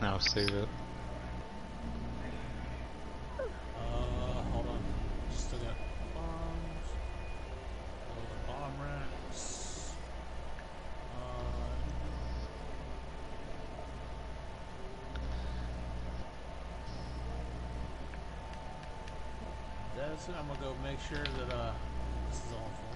Now save it. Uh, hold on. Still got bombs. All the bomb racks. Uh, it. I'm gonna go make sure that uh, this is all full.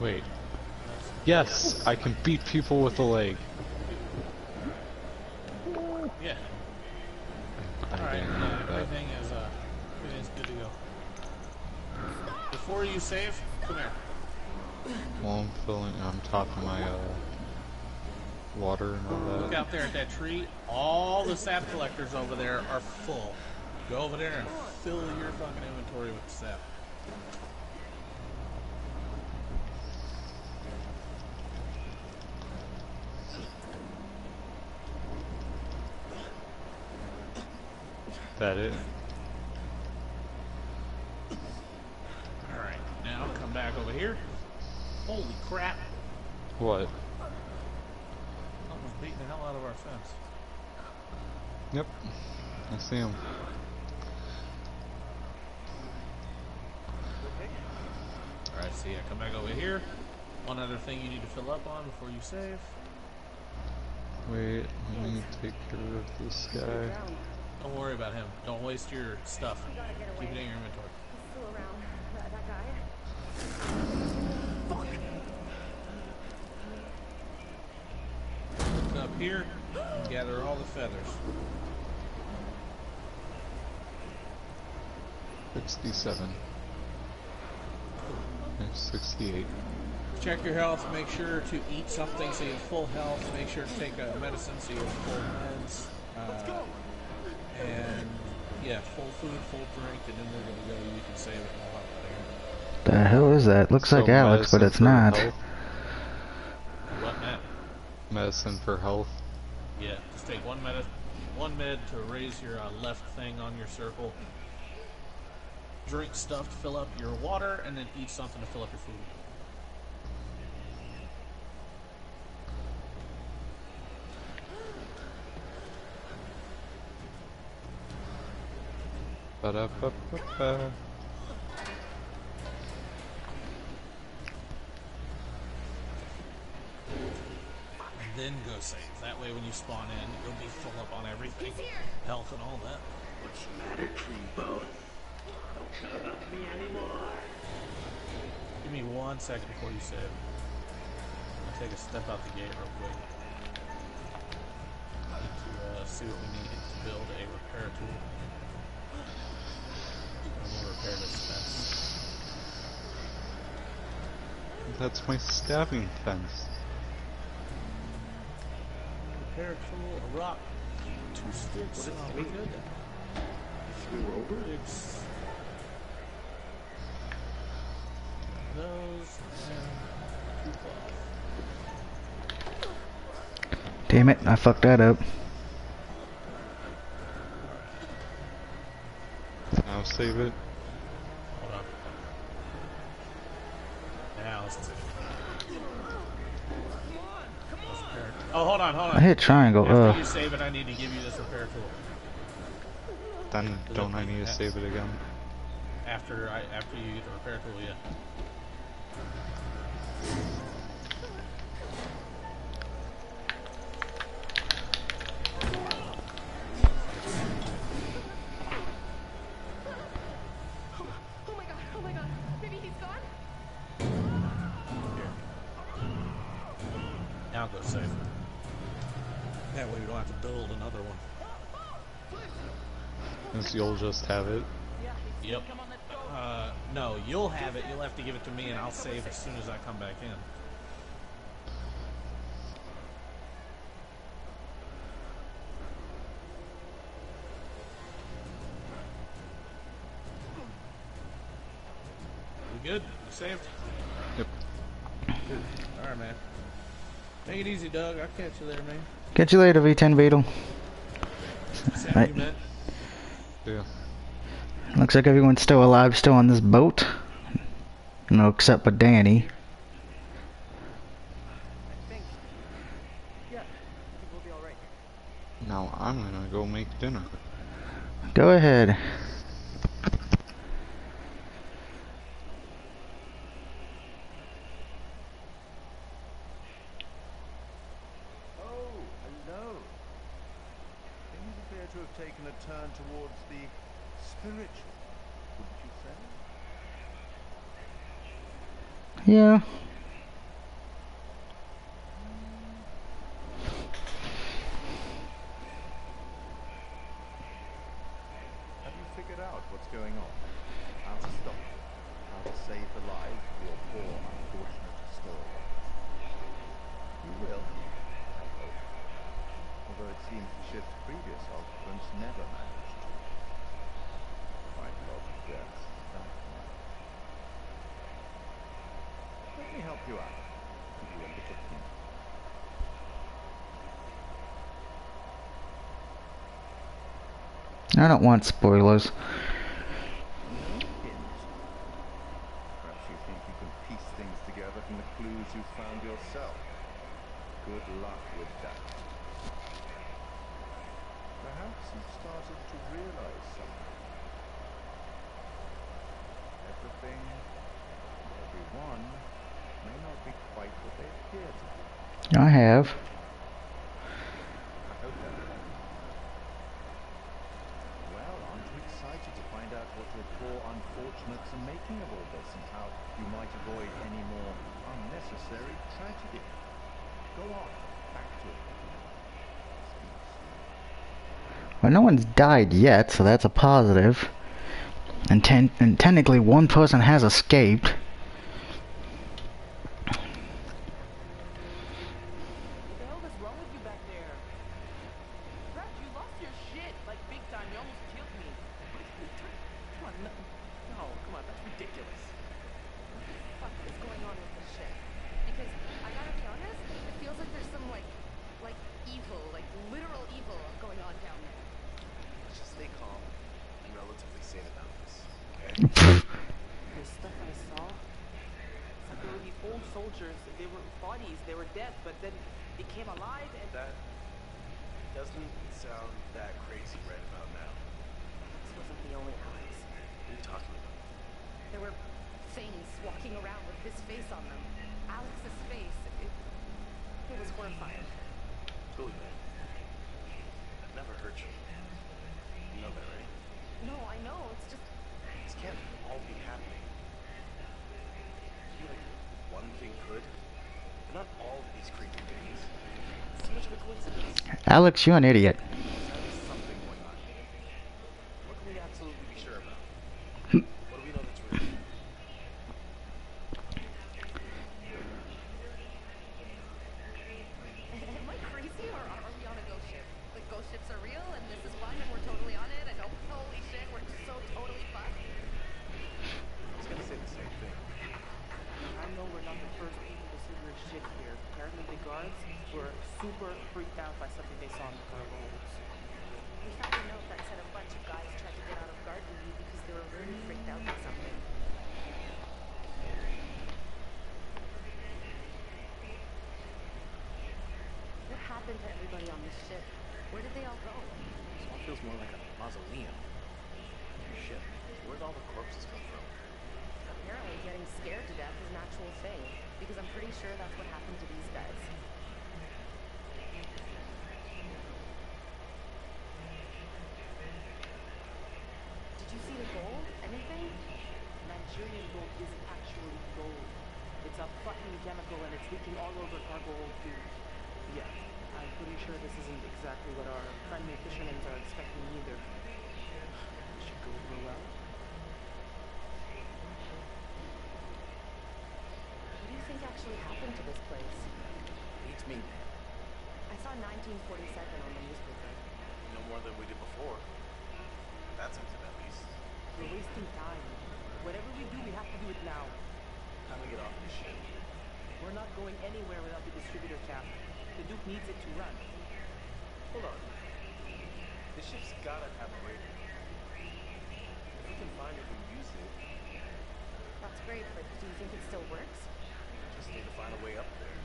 Wait. Yes, I can beat people with a leg. Yeah. I Alright, didn't know yeah, that. everything is uh everything's good to go. Before you save, come here. Well, I'm filling I'm of my uh, water and all that. Look out there at that tree. All the sap collectors over there are full. Go over there and fill your fucking inventory with sap. That it? Alright, now come back over here. Holy crap. What? Almost beating the hell out of our fence. Yep. I see him. Alright, so yeah, come back over here. One other thing you need to fill up on before you save. Wait, let me take care of this guy. Don't worry about him. Don't waste your stuff. Keep it in your inventory. Still around. That, that guy. Look up here and gather all the feathers. 67. There's 68. Check your health. Make sure to eat something so you have full health. Make sure to take a medicine so you have full meds. Uh, and yeah, full food, full drink, and then we're gonna go. You can save it and we'll hop out of here. The hell is that? Looks like Alex, but it's not. health- What, Matt? Medicine for health. Yeah, just take one med, one med to raise your uh, left thing on your circle. Drink stuff to fill up your water, and then eat something to fill up your food. Ba-da-ba-ba-ba. And then go save. That way, when you spawn in, you'll be full up on everything, health and all that. What's the matter, tree bone? Don't care about me anymore. Give me one second before you save. I'll take a step out the gate real quick. I need to uh, see what we need to build a repair tool. I'm gonna repair this fence. That's my stabbing fence. Repair tool, a rock, two sticks. Oh, we good. Sticks. Those and two cloth. Damn it, I fucked that up. I'll save it. Hold on. Now let's do Oh, hold on, hold on. I hit triangle. After Uh, you save it, I need to give you this repair tool. Then don't I need to save it again? After I after you get the repair tool, yeah. since you'll just have it. Yep. Uh, no, you'll have it. You'll have to give it to me, and I'll save as soon as I come back in. We good? We saved? Yep. All right, man. Take it easy, Doug. I'll catch you later, man. Catch you later, V10 Beetle. Sam, yeah. Looks like everyone's still alive, still on this boat. No, except for Danny. Yeah, we'll right. Now I'm gonna go make dinner. Go ahead. Yeah. I don't want spoilers. Well, no one's died yet, so that's a positive. And, ten and technically one person has escaped. Alex, you're an idiot. like a mausoleum. Shit, where'd all the corpses come from? Apparently getting scared to death is an actual thing, because I'm pretty sure that's what happened to these guys. Did you see the gold? Anything? Manchurian gold isn't actually gold. It's a fucking chemical and it's leaking all over cargo old food. Yeah, I'm pretty sure this isn't exactly what our friendly fishermen are expecting either. This should go over well. What do you think actually happened to this place? It's me. I saw 1947 on the newspaper. No more than we did before. That's it, at least. We're wasting time. Whatever we do, we have to do it now. Time to get off this ship. We're not going anywhere without the distributor cap. The Duke needs it to run. Hold on. The ship's gotta have a radar. If we can find it and use it, That's great, but do you think it still works? just need to find a way up there.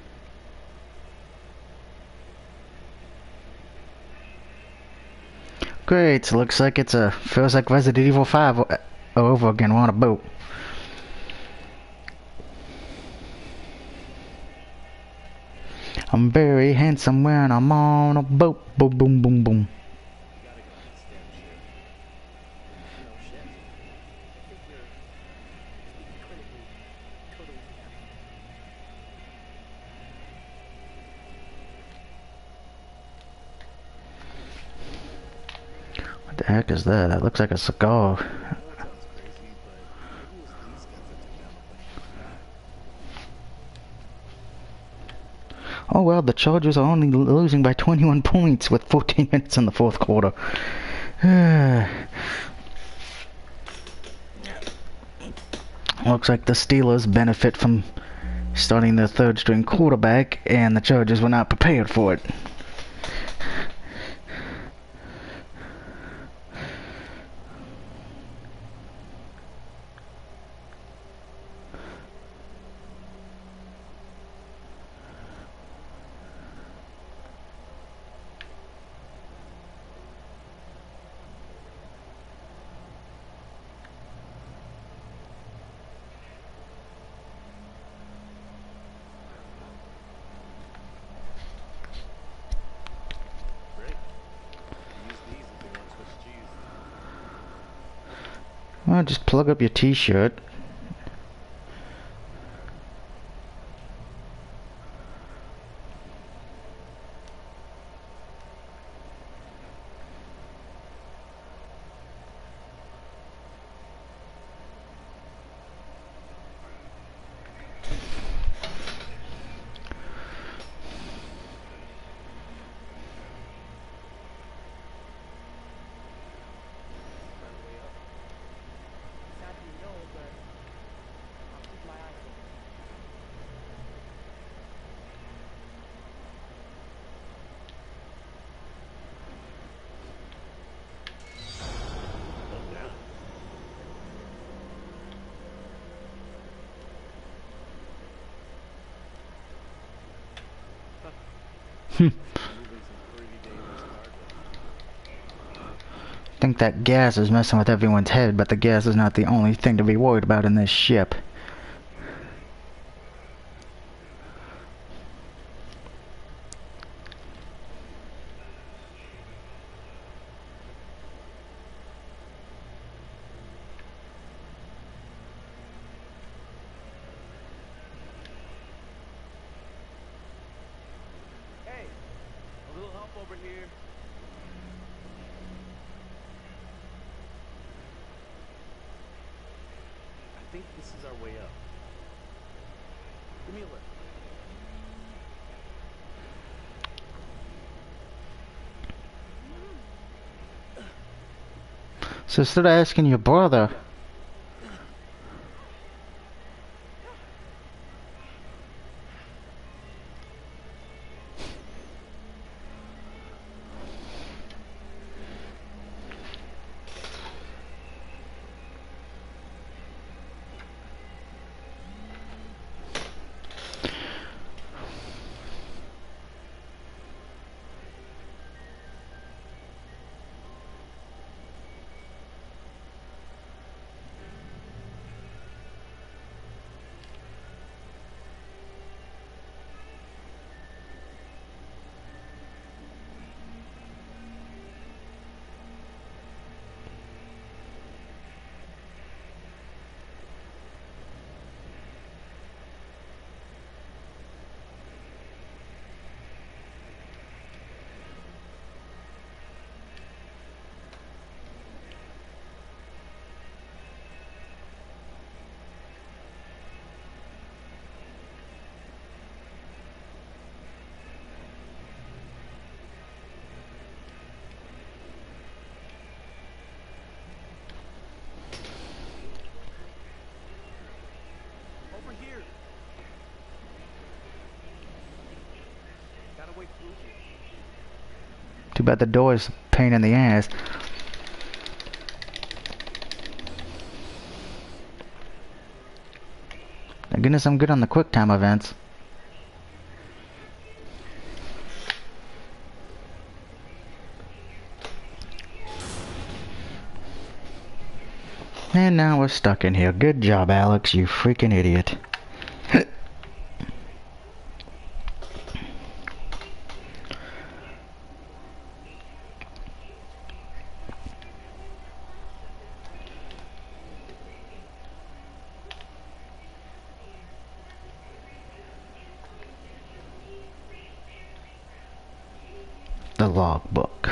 Great, looks like it's a feels like Resident Evil 5 over again. We're on a boat. I'm very handsome when I'm on a boat. Boom, boom, boom, boom. What the heck is that? That looks like a cigar. That sounds crazy, but maybe it was these guns that took down the bunch of Oh well, the Chargers are only losing by 21 points with 14 minutes in the fourth quarter. Looks like the Steelers benefit from starting their third string quarterback, and the Chargers were not prepared for it. Great. Use these if they want Swiss cheese. Well, just plug up your t-shirt. Sadly, no, but I'll keep my eyes open. moving some pretty dangerous cargo. think that gas is messing with everyone's head, but the gas is not the only thing to be worried about in this ship. Hey, a little help over here. I think this is our way up. Give me a lift. So instead of asking your brother, Bad the door is pain in the ass. Thank goodness I'm good on the quick time events. And now we're stuck in here. Good job, Alex, you freaking idiot. the logbook.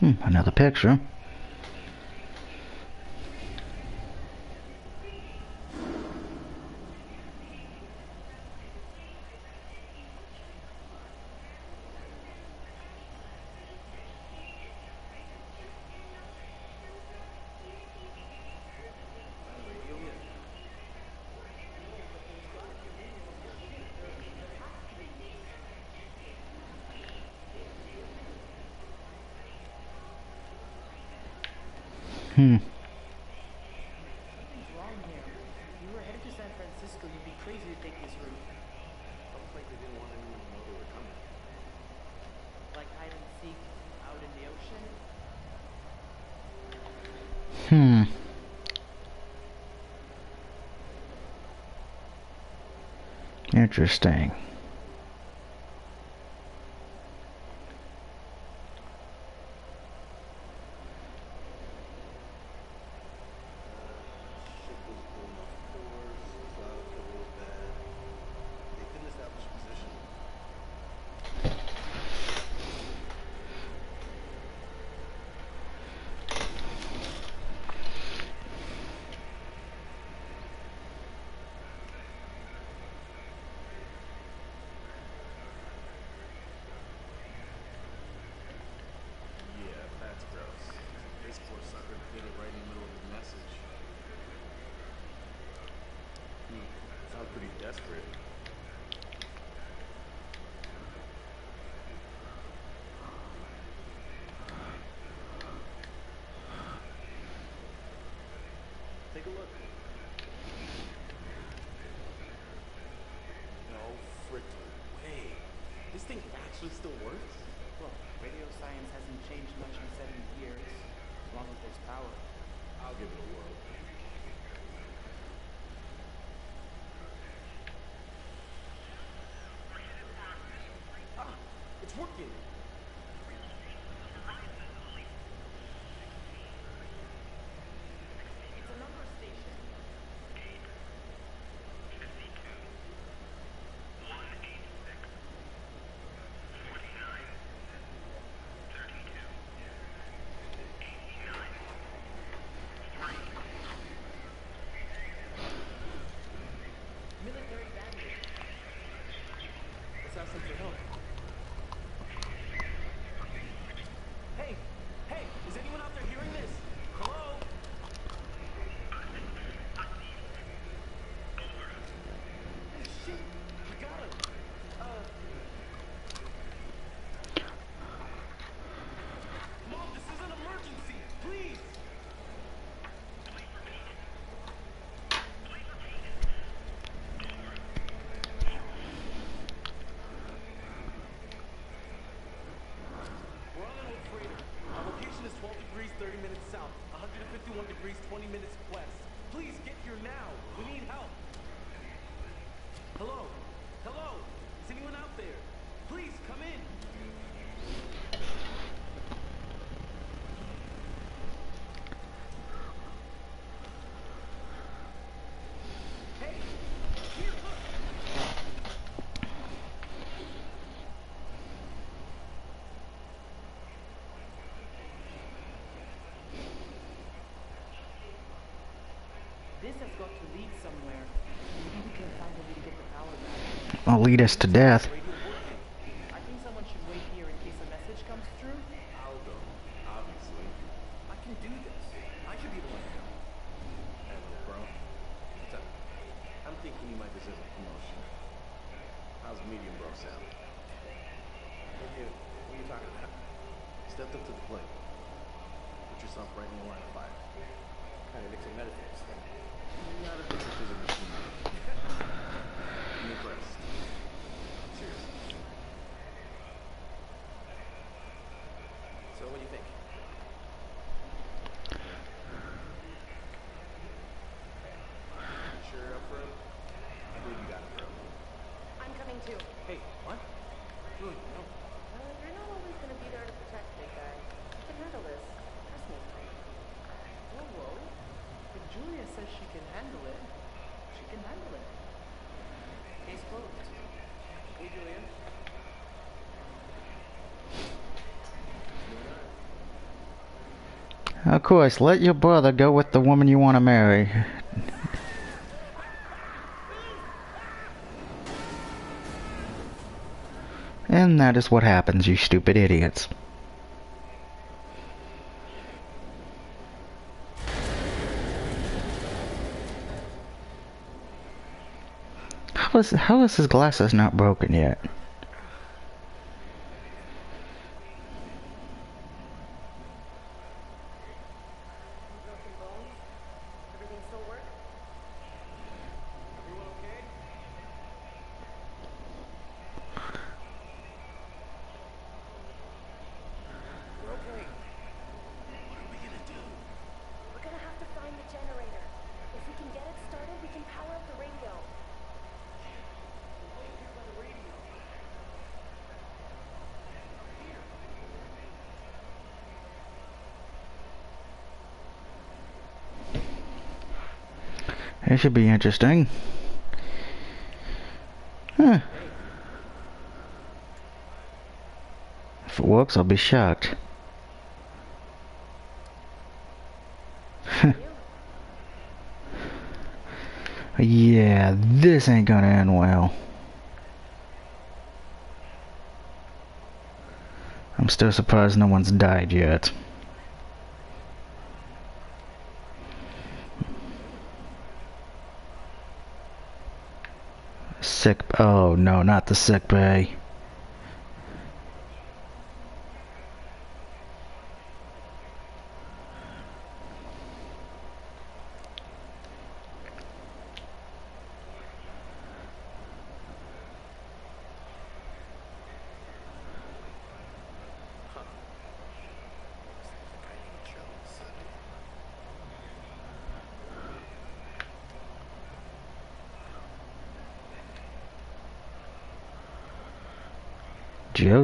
Hmm, another picture. Hmm. Something's wrong here. If you were headed to San Francisco, you'd be crazy to take this route. Looks like they didn't want anyone to know they were coming. Like hide and seek out in the ocean. Hmm. Interesting. Ship was blown off course, cloud cover was bad. They couldn't establish position. Yeah, that's gross. This poor sucker did it right in the middle of his message. Hmm, sounds pretty desperate. Take a look. No freaking way. This thing actually still works? Look, radio science hasn't changed much in 70 years. As long as there's power. I'll give it a whirl. It's working. It's a number station. Military bandit. Let's ask them for help. Hey, hey, is anyone out there hearing this? Hello? Oh, shit, we got him. Uh. Mom, this is an emergency. Please. We're on an old freighter. Our location is 12 degrees 30 minutes south, 151 degrees 20 minutes west. Please get here now. We need help. Hello? Hello? Is anyone out there? Please come in. This has got to lead somewhere. Maybe we can find a way to get the power back. It'll lead us to death. Of course, let your brother go with the woman you want to marry. And that is what happens, you stupid idiots. How is, how is his glasses not broken yet? Broken bones? Everything still work? Everyone okay? We're okay. What are we gonna do? We're gonna have to find the generator. If we can get it started, we can power up the radio. It should be interesting. Huh. If it works, I'll be shocked. yeah, this ain't gonna end well. I'm still surprised no one's died yet. Sick. Oh no, not the sick bay.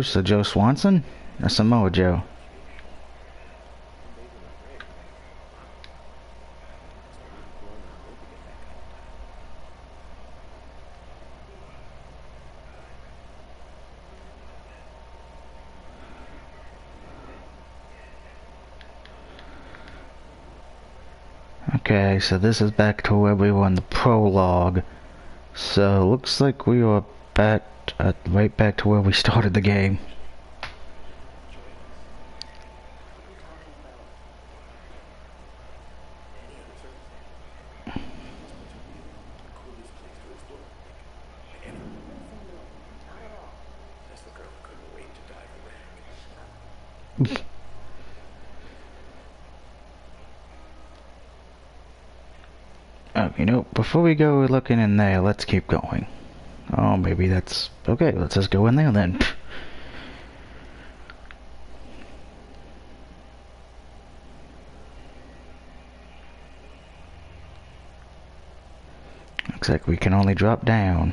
So Joe Swanson? Or Samoa Joe? Okay, so this is back to where we were in the prologue. So, looks like we are back, uh, right back to where we started the game. Oh, you know, before we go looking in there, let's keep going. Maybe that's... Okay, let's just go in there then. Looks like we can only drop down.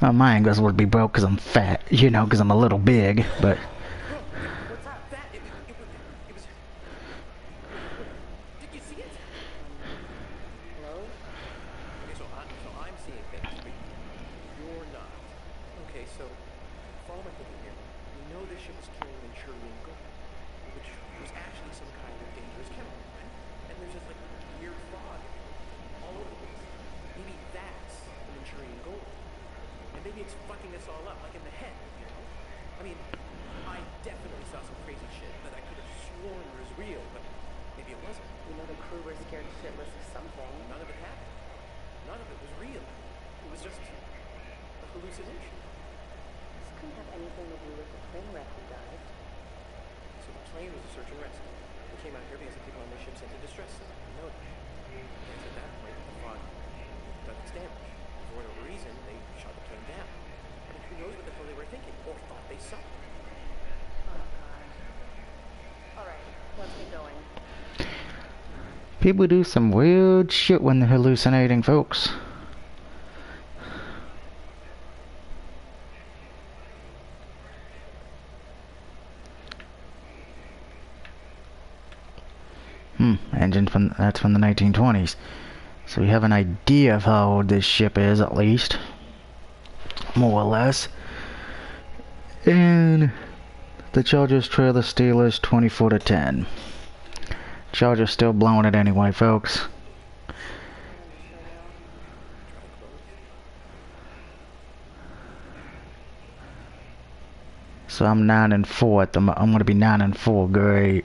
my ankles would be broke because I'm fat, you know, because I'm a little big, but People do some weird shit when they're hallucinating, folks. Hmm, engine from that's from the 1920s. So we have an idea of how old this ship is, at least. More or less. And the Chargers trail the Steelers 24 to 10. Chargers still blowing it anyway, folks. So I'm nine and four at the. I'm gonna be nine and four. Great.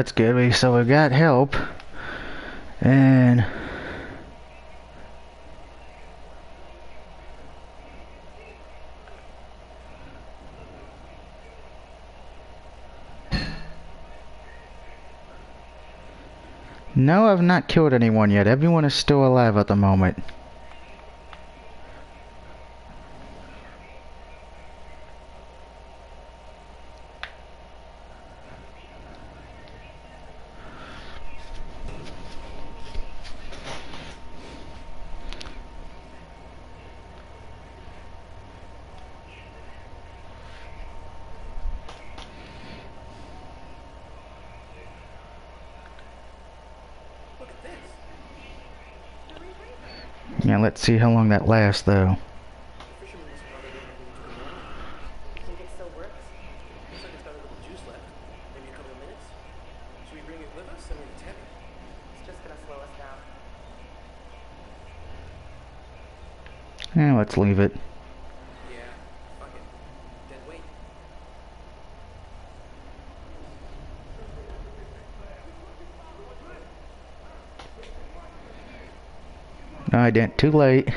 that's good. We so we got help, and no, I've not killed anyone yet. Everyone is still alive at the moment. Yeah, let's see how long that lasts though. didn't. Too late.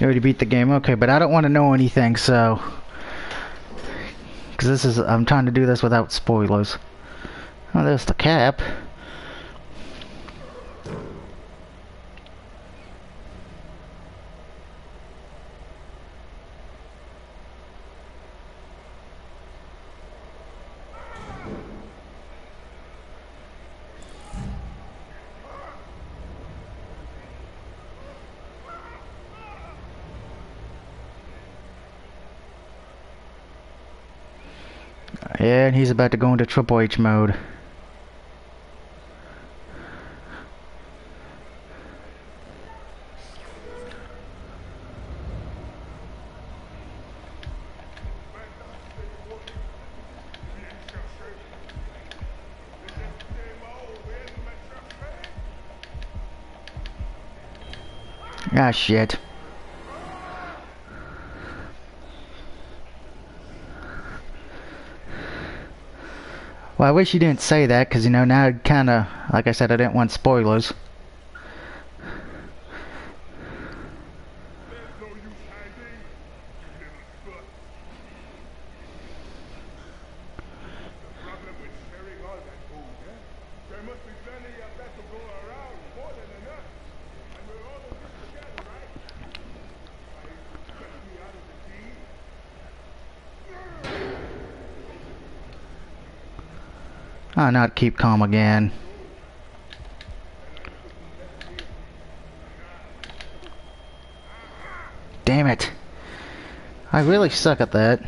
You already beat the game? Okay, but I don't want to know anything, so... Because this is... I'm trying to do this without spoilers. Oh, there's the cap. about to go into Triple H mode. Ah, shit. Well, I wish you didn't say that because, you know, now kind of, like I said, I didn't want spoilers. not keep calm again. Damn it. I really suck at that.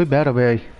foi better be.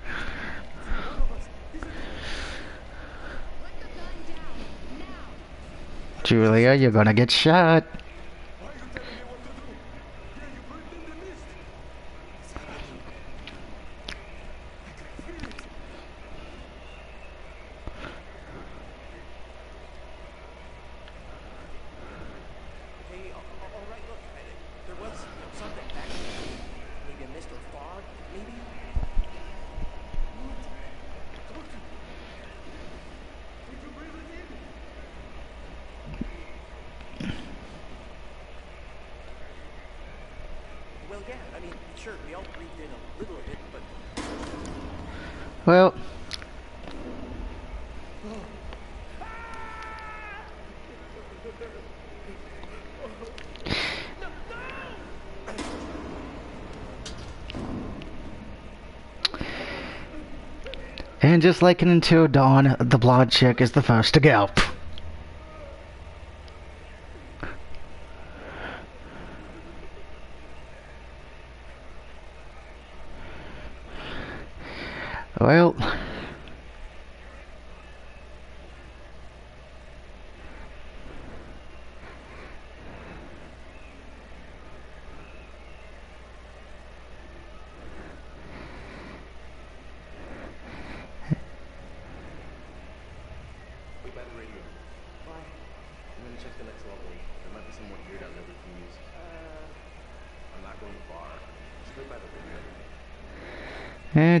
Julia, oh, you're gonna get shot. And just like in Until Dawn, the blonde chick is the first to go. Well, Wait by the radio. Why? I'm gonna check the next level. There might be someone here down there we can use. Uh, I'm not going far. Just wait by the radio. eh,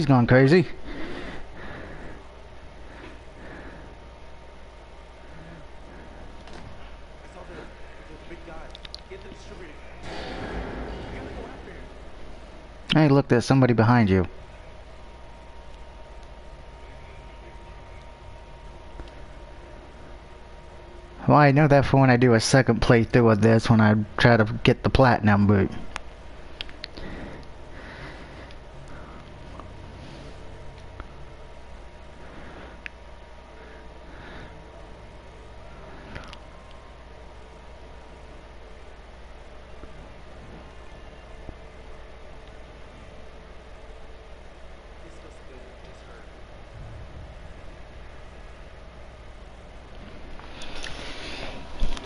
go gone crazy. Hey, look, there's somebody behind you. Well, I know that for when I do a second playthrough of this, when I try to get the platinum boot.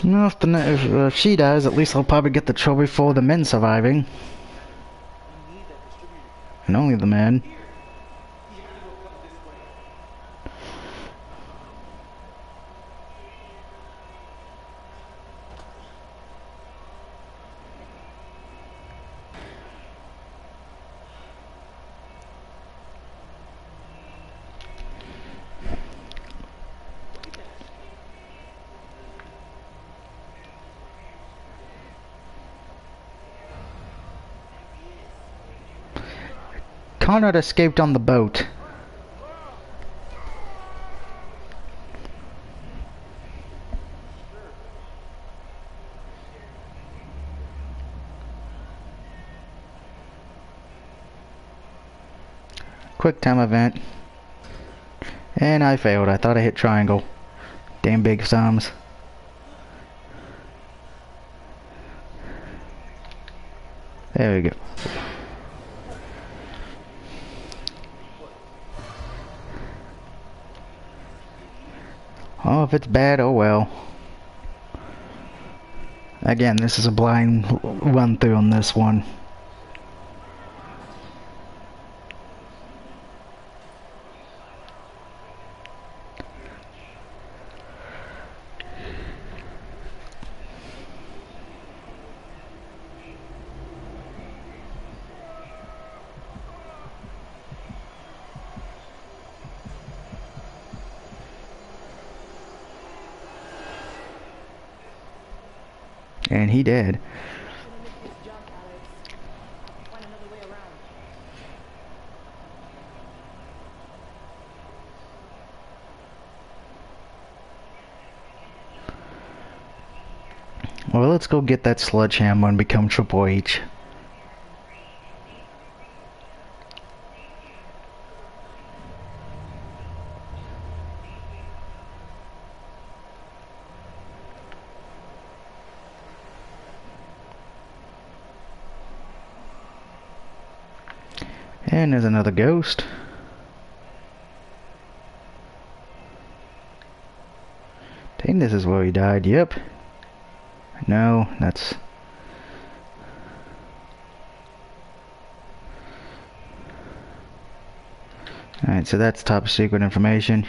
No, if, the, if uh, she dies, at least I'll probably get the trophy for the men surviving. And only the men. Conrad escaped on the boat. Quick time event. And I failed. I thought I hit triangle. Damn big thumbs. There we go. Oh, if it's bad, oh well. Again, this is a blind run through on this one. And he did. Gonna make this jump, Alex. Find another way around. Well, let's get that sledgehammer and become Triple H. And there's another ghost. think this is where he died, yep. No, that's... Alright, so that's top secret information.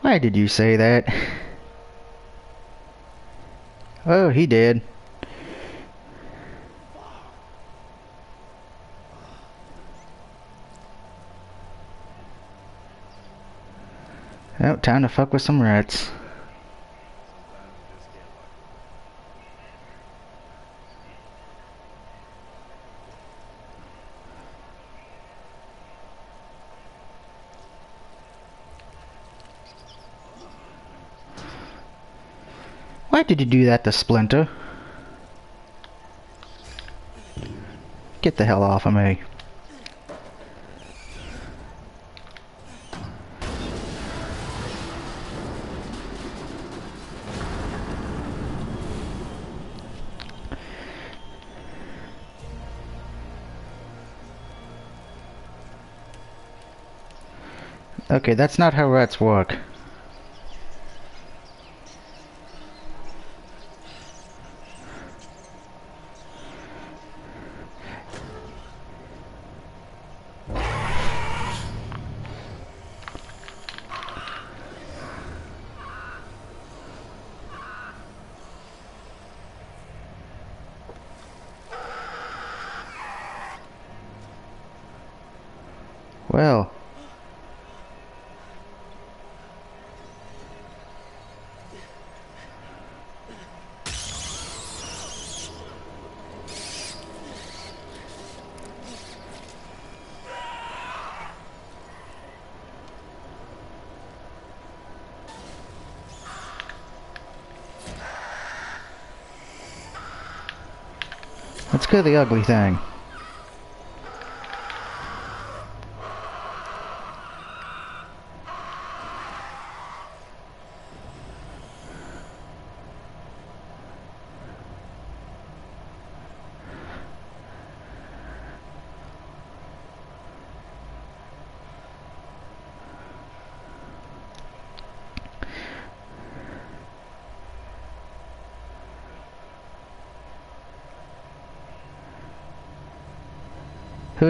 Why did you say that? Oh, he did. Time to fuck with some rats. Why did you do that to Splinter? Get the hell off of me. Okay, that's not how rats work. Well, let's go the ugly thing.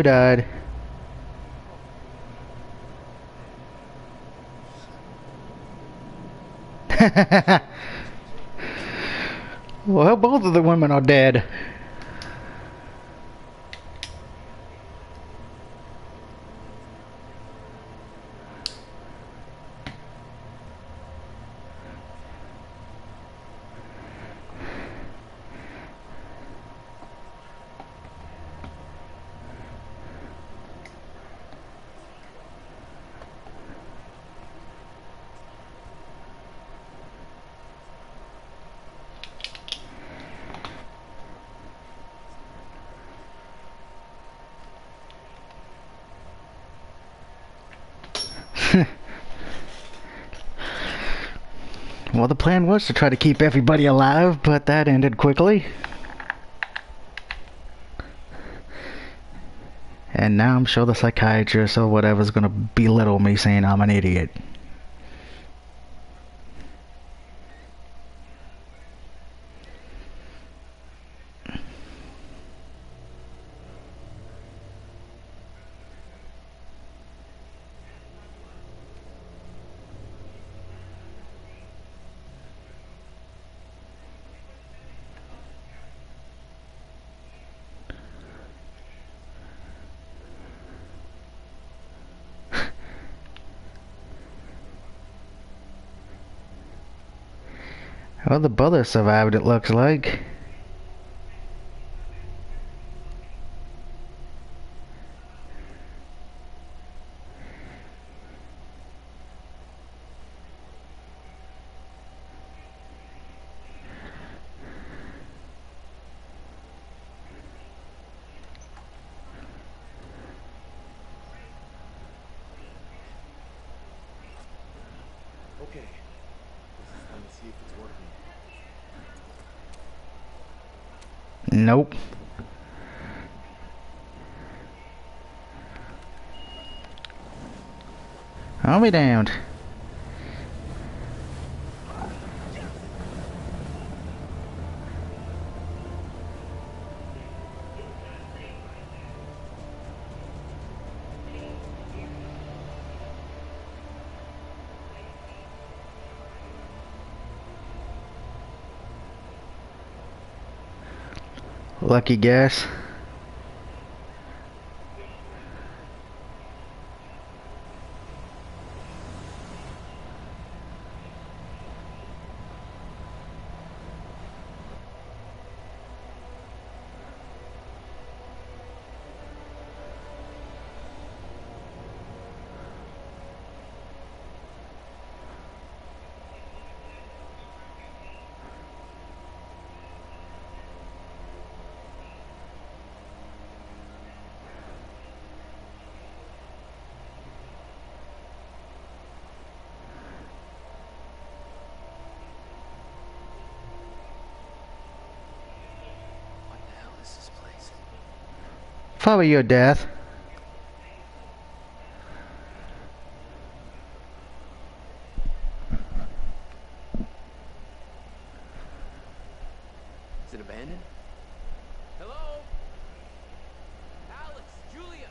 Died? well, both of the women are dead. Well, the plan was to try to keep everybody alive, but that ended quickly. And now I'm sure the psychiatrist or whatever's gonna belittle me saying I'm an idiot. Well, the brother survived, it looks like. Okay. This is time to see if it's working. Nope. I'll be damned. Lucky guess. What the hell is this place? Follow your death. Is it abandoned? Hello? Alex, Julia?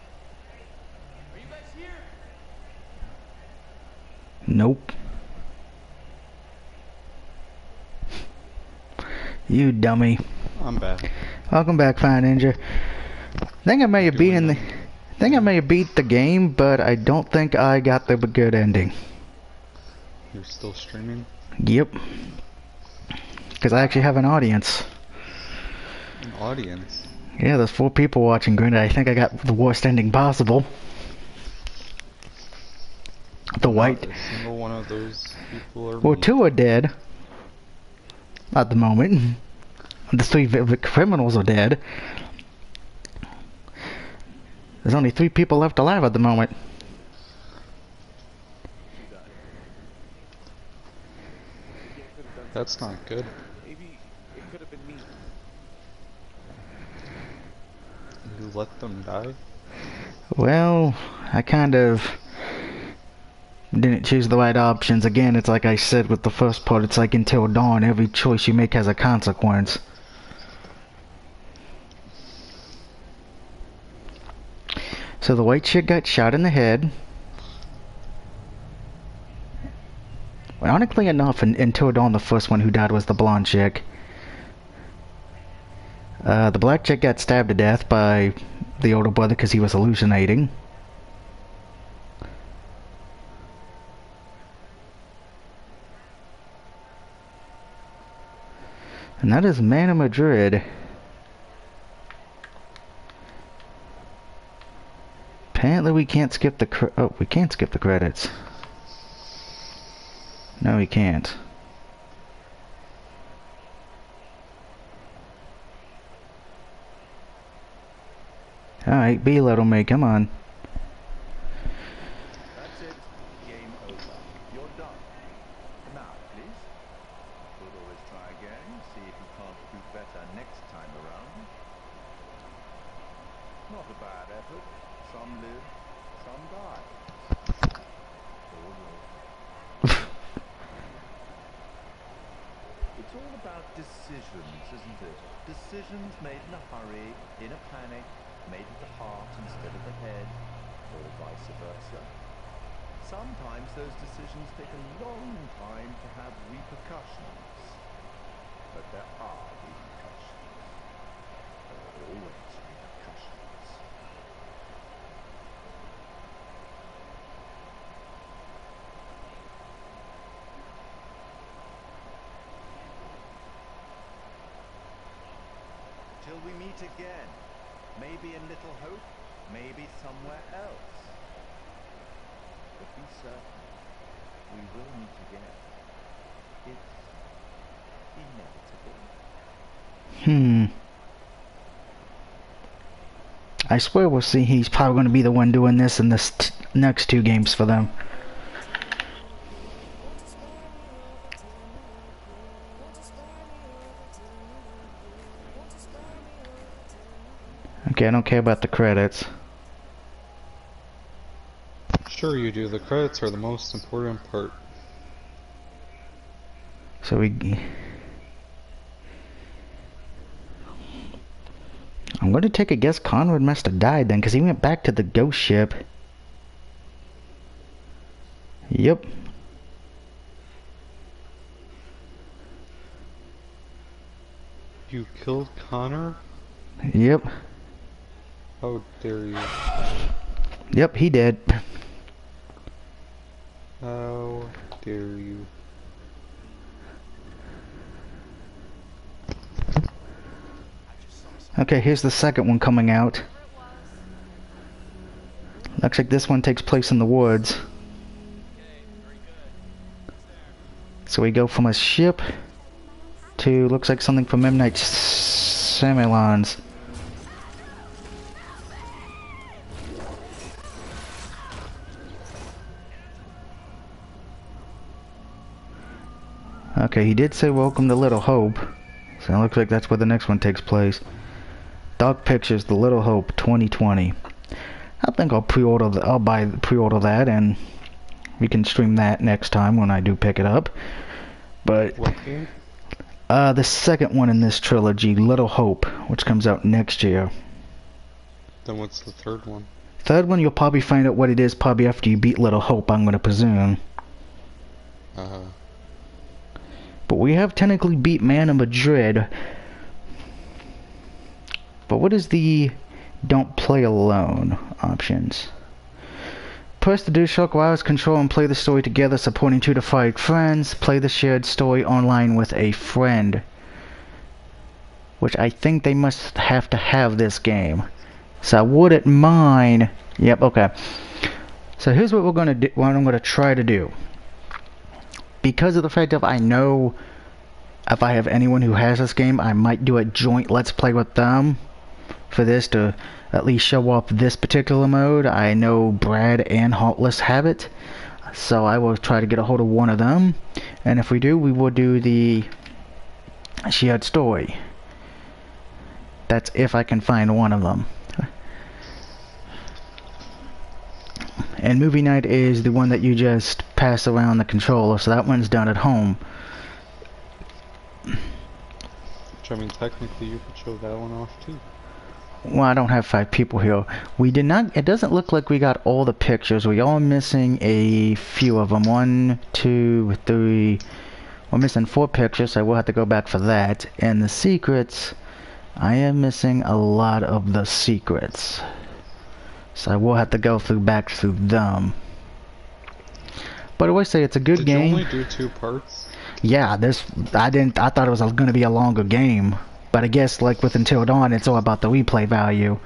Are you guys here? Nope. You dummy. I'm back. Welcome back, Fire Ninja. Think I may have beaten the think I may have beat the game, but I don't think I got the good ending. You're still streaming? Yep. Because I actually have an audience. An audience. Yeah, there's four people watching. Granted, I think I got the worst ending possible. The white. Not a single one of those people are Well, me. two are dead. At the moment. The three criminals are dead. There's only three people left alive at the moment. That's not good. Maybe it could have been me. You let them die? Well, I kind of didn't choose the right options. Again, it's like I said with the first part, it's like until dawn, every choice you make has a consequence. So the white chick got shot in the head. Ironically enough, in, until dawn, the first one who died was the blonde chick. Uh, the black chick got stabbed to death by the older brother because he was hallucinating. And that is Man of Medan. Apparently we can't skip the oh we can't skip the credits. No, we can't. Alright, be little me, come on. That's it. Game over. You're done. Now, please. Could always try again. See if you can't do better next time around. Not a bad effort. Some live, some die. All yours. It's all about decisions, isn't it? Decisions made in a hurry, in a panic, made with the heart instead of the head, or vice versa. Sometimes those decisions take a long time to have repercussions. But there are repercussions. There are always repercussions. Till we meet again. Maybe in Little Hope, maybe somewhere else. But be certain, we will meet again. It's inevitable. Hmm. I swear we'll see he's probably going to be the one doing this in this next two games for them. Okay, I don't care about the credits. Sure you do. The credits are the most important part. So we. I'm going to take a guess Conrad must have died then, because he went back to the ghost ship. Yep. You killed Connor? Yep. How dare you? Yep, he did. How dare you? Okay, here's the second one coming out. Looks like this one takes place in the woods. So we go from a ship to looks like something from M Night Shyamalan's. Okay, he did say welcome to Little Hope. So it looks like that's where the next one takes place. Dark Pictures, The Little Hope, 2020. I think I'll pre-order. The, I'll buy pre-order that, and we can stream that next time when I do pick it up. But uh, the second one in this trilogy, Little Hope, which comes out next year. Then what's the third one? Third one, you'll probably find out what it is probably after you beat Little Hope. I'm gonna presume. Uh, But we have technically beat Man of Medan. But what is the don't play alone options? Press the DualShock wireless control and play the story together, supporting two to five friends. Play the shared story online with a friend. Which I think they must have to have this game. So I wouldn't mind. Yep, okay. So here's what we're gonna do. What I'm gonna try to do because of the fact that I know if I have anyone who has this game, I might do a joint let's play with them for this to at least show off this particular mode. I know Brad and Heartless have it, so I will try to get a hold of one of them, and if we do, we will do the shared story. That's if I can find one of them. And movie night is the one that you just pass around the controller, so that one's done at home. which I mean, technically you could show that one off too. Well, I don't have five people here. We did not, it doesn't look like we got all the pictures. We are missing a few of them. One, two, three. We're missing four pictures, so we'll have to go back for that. And the secrets, I am missing a lot of the secrets. So I will have to go through back through them. But I always say it's a good Did game. you only do two parts? Yeah, this I didn't. I thought it was going to be a longer game, but I guess like with Until Dawn, it's all about the replay value.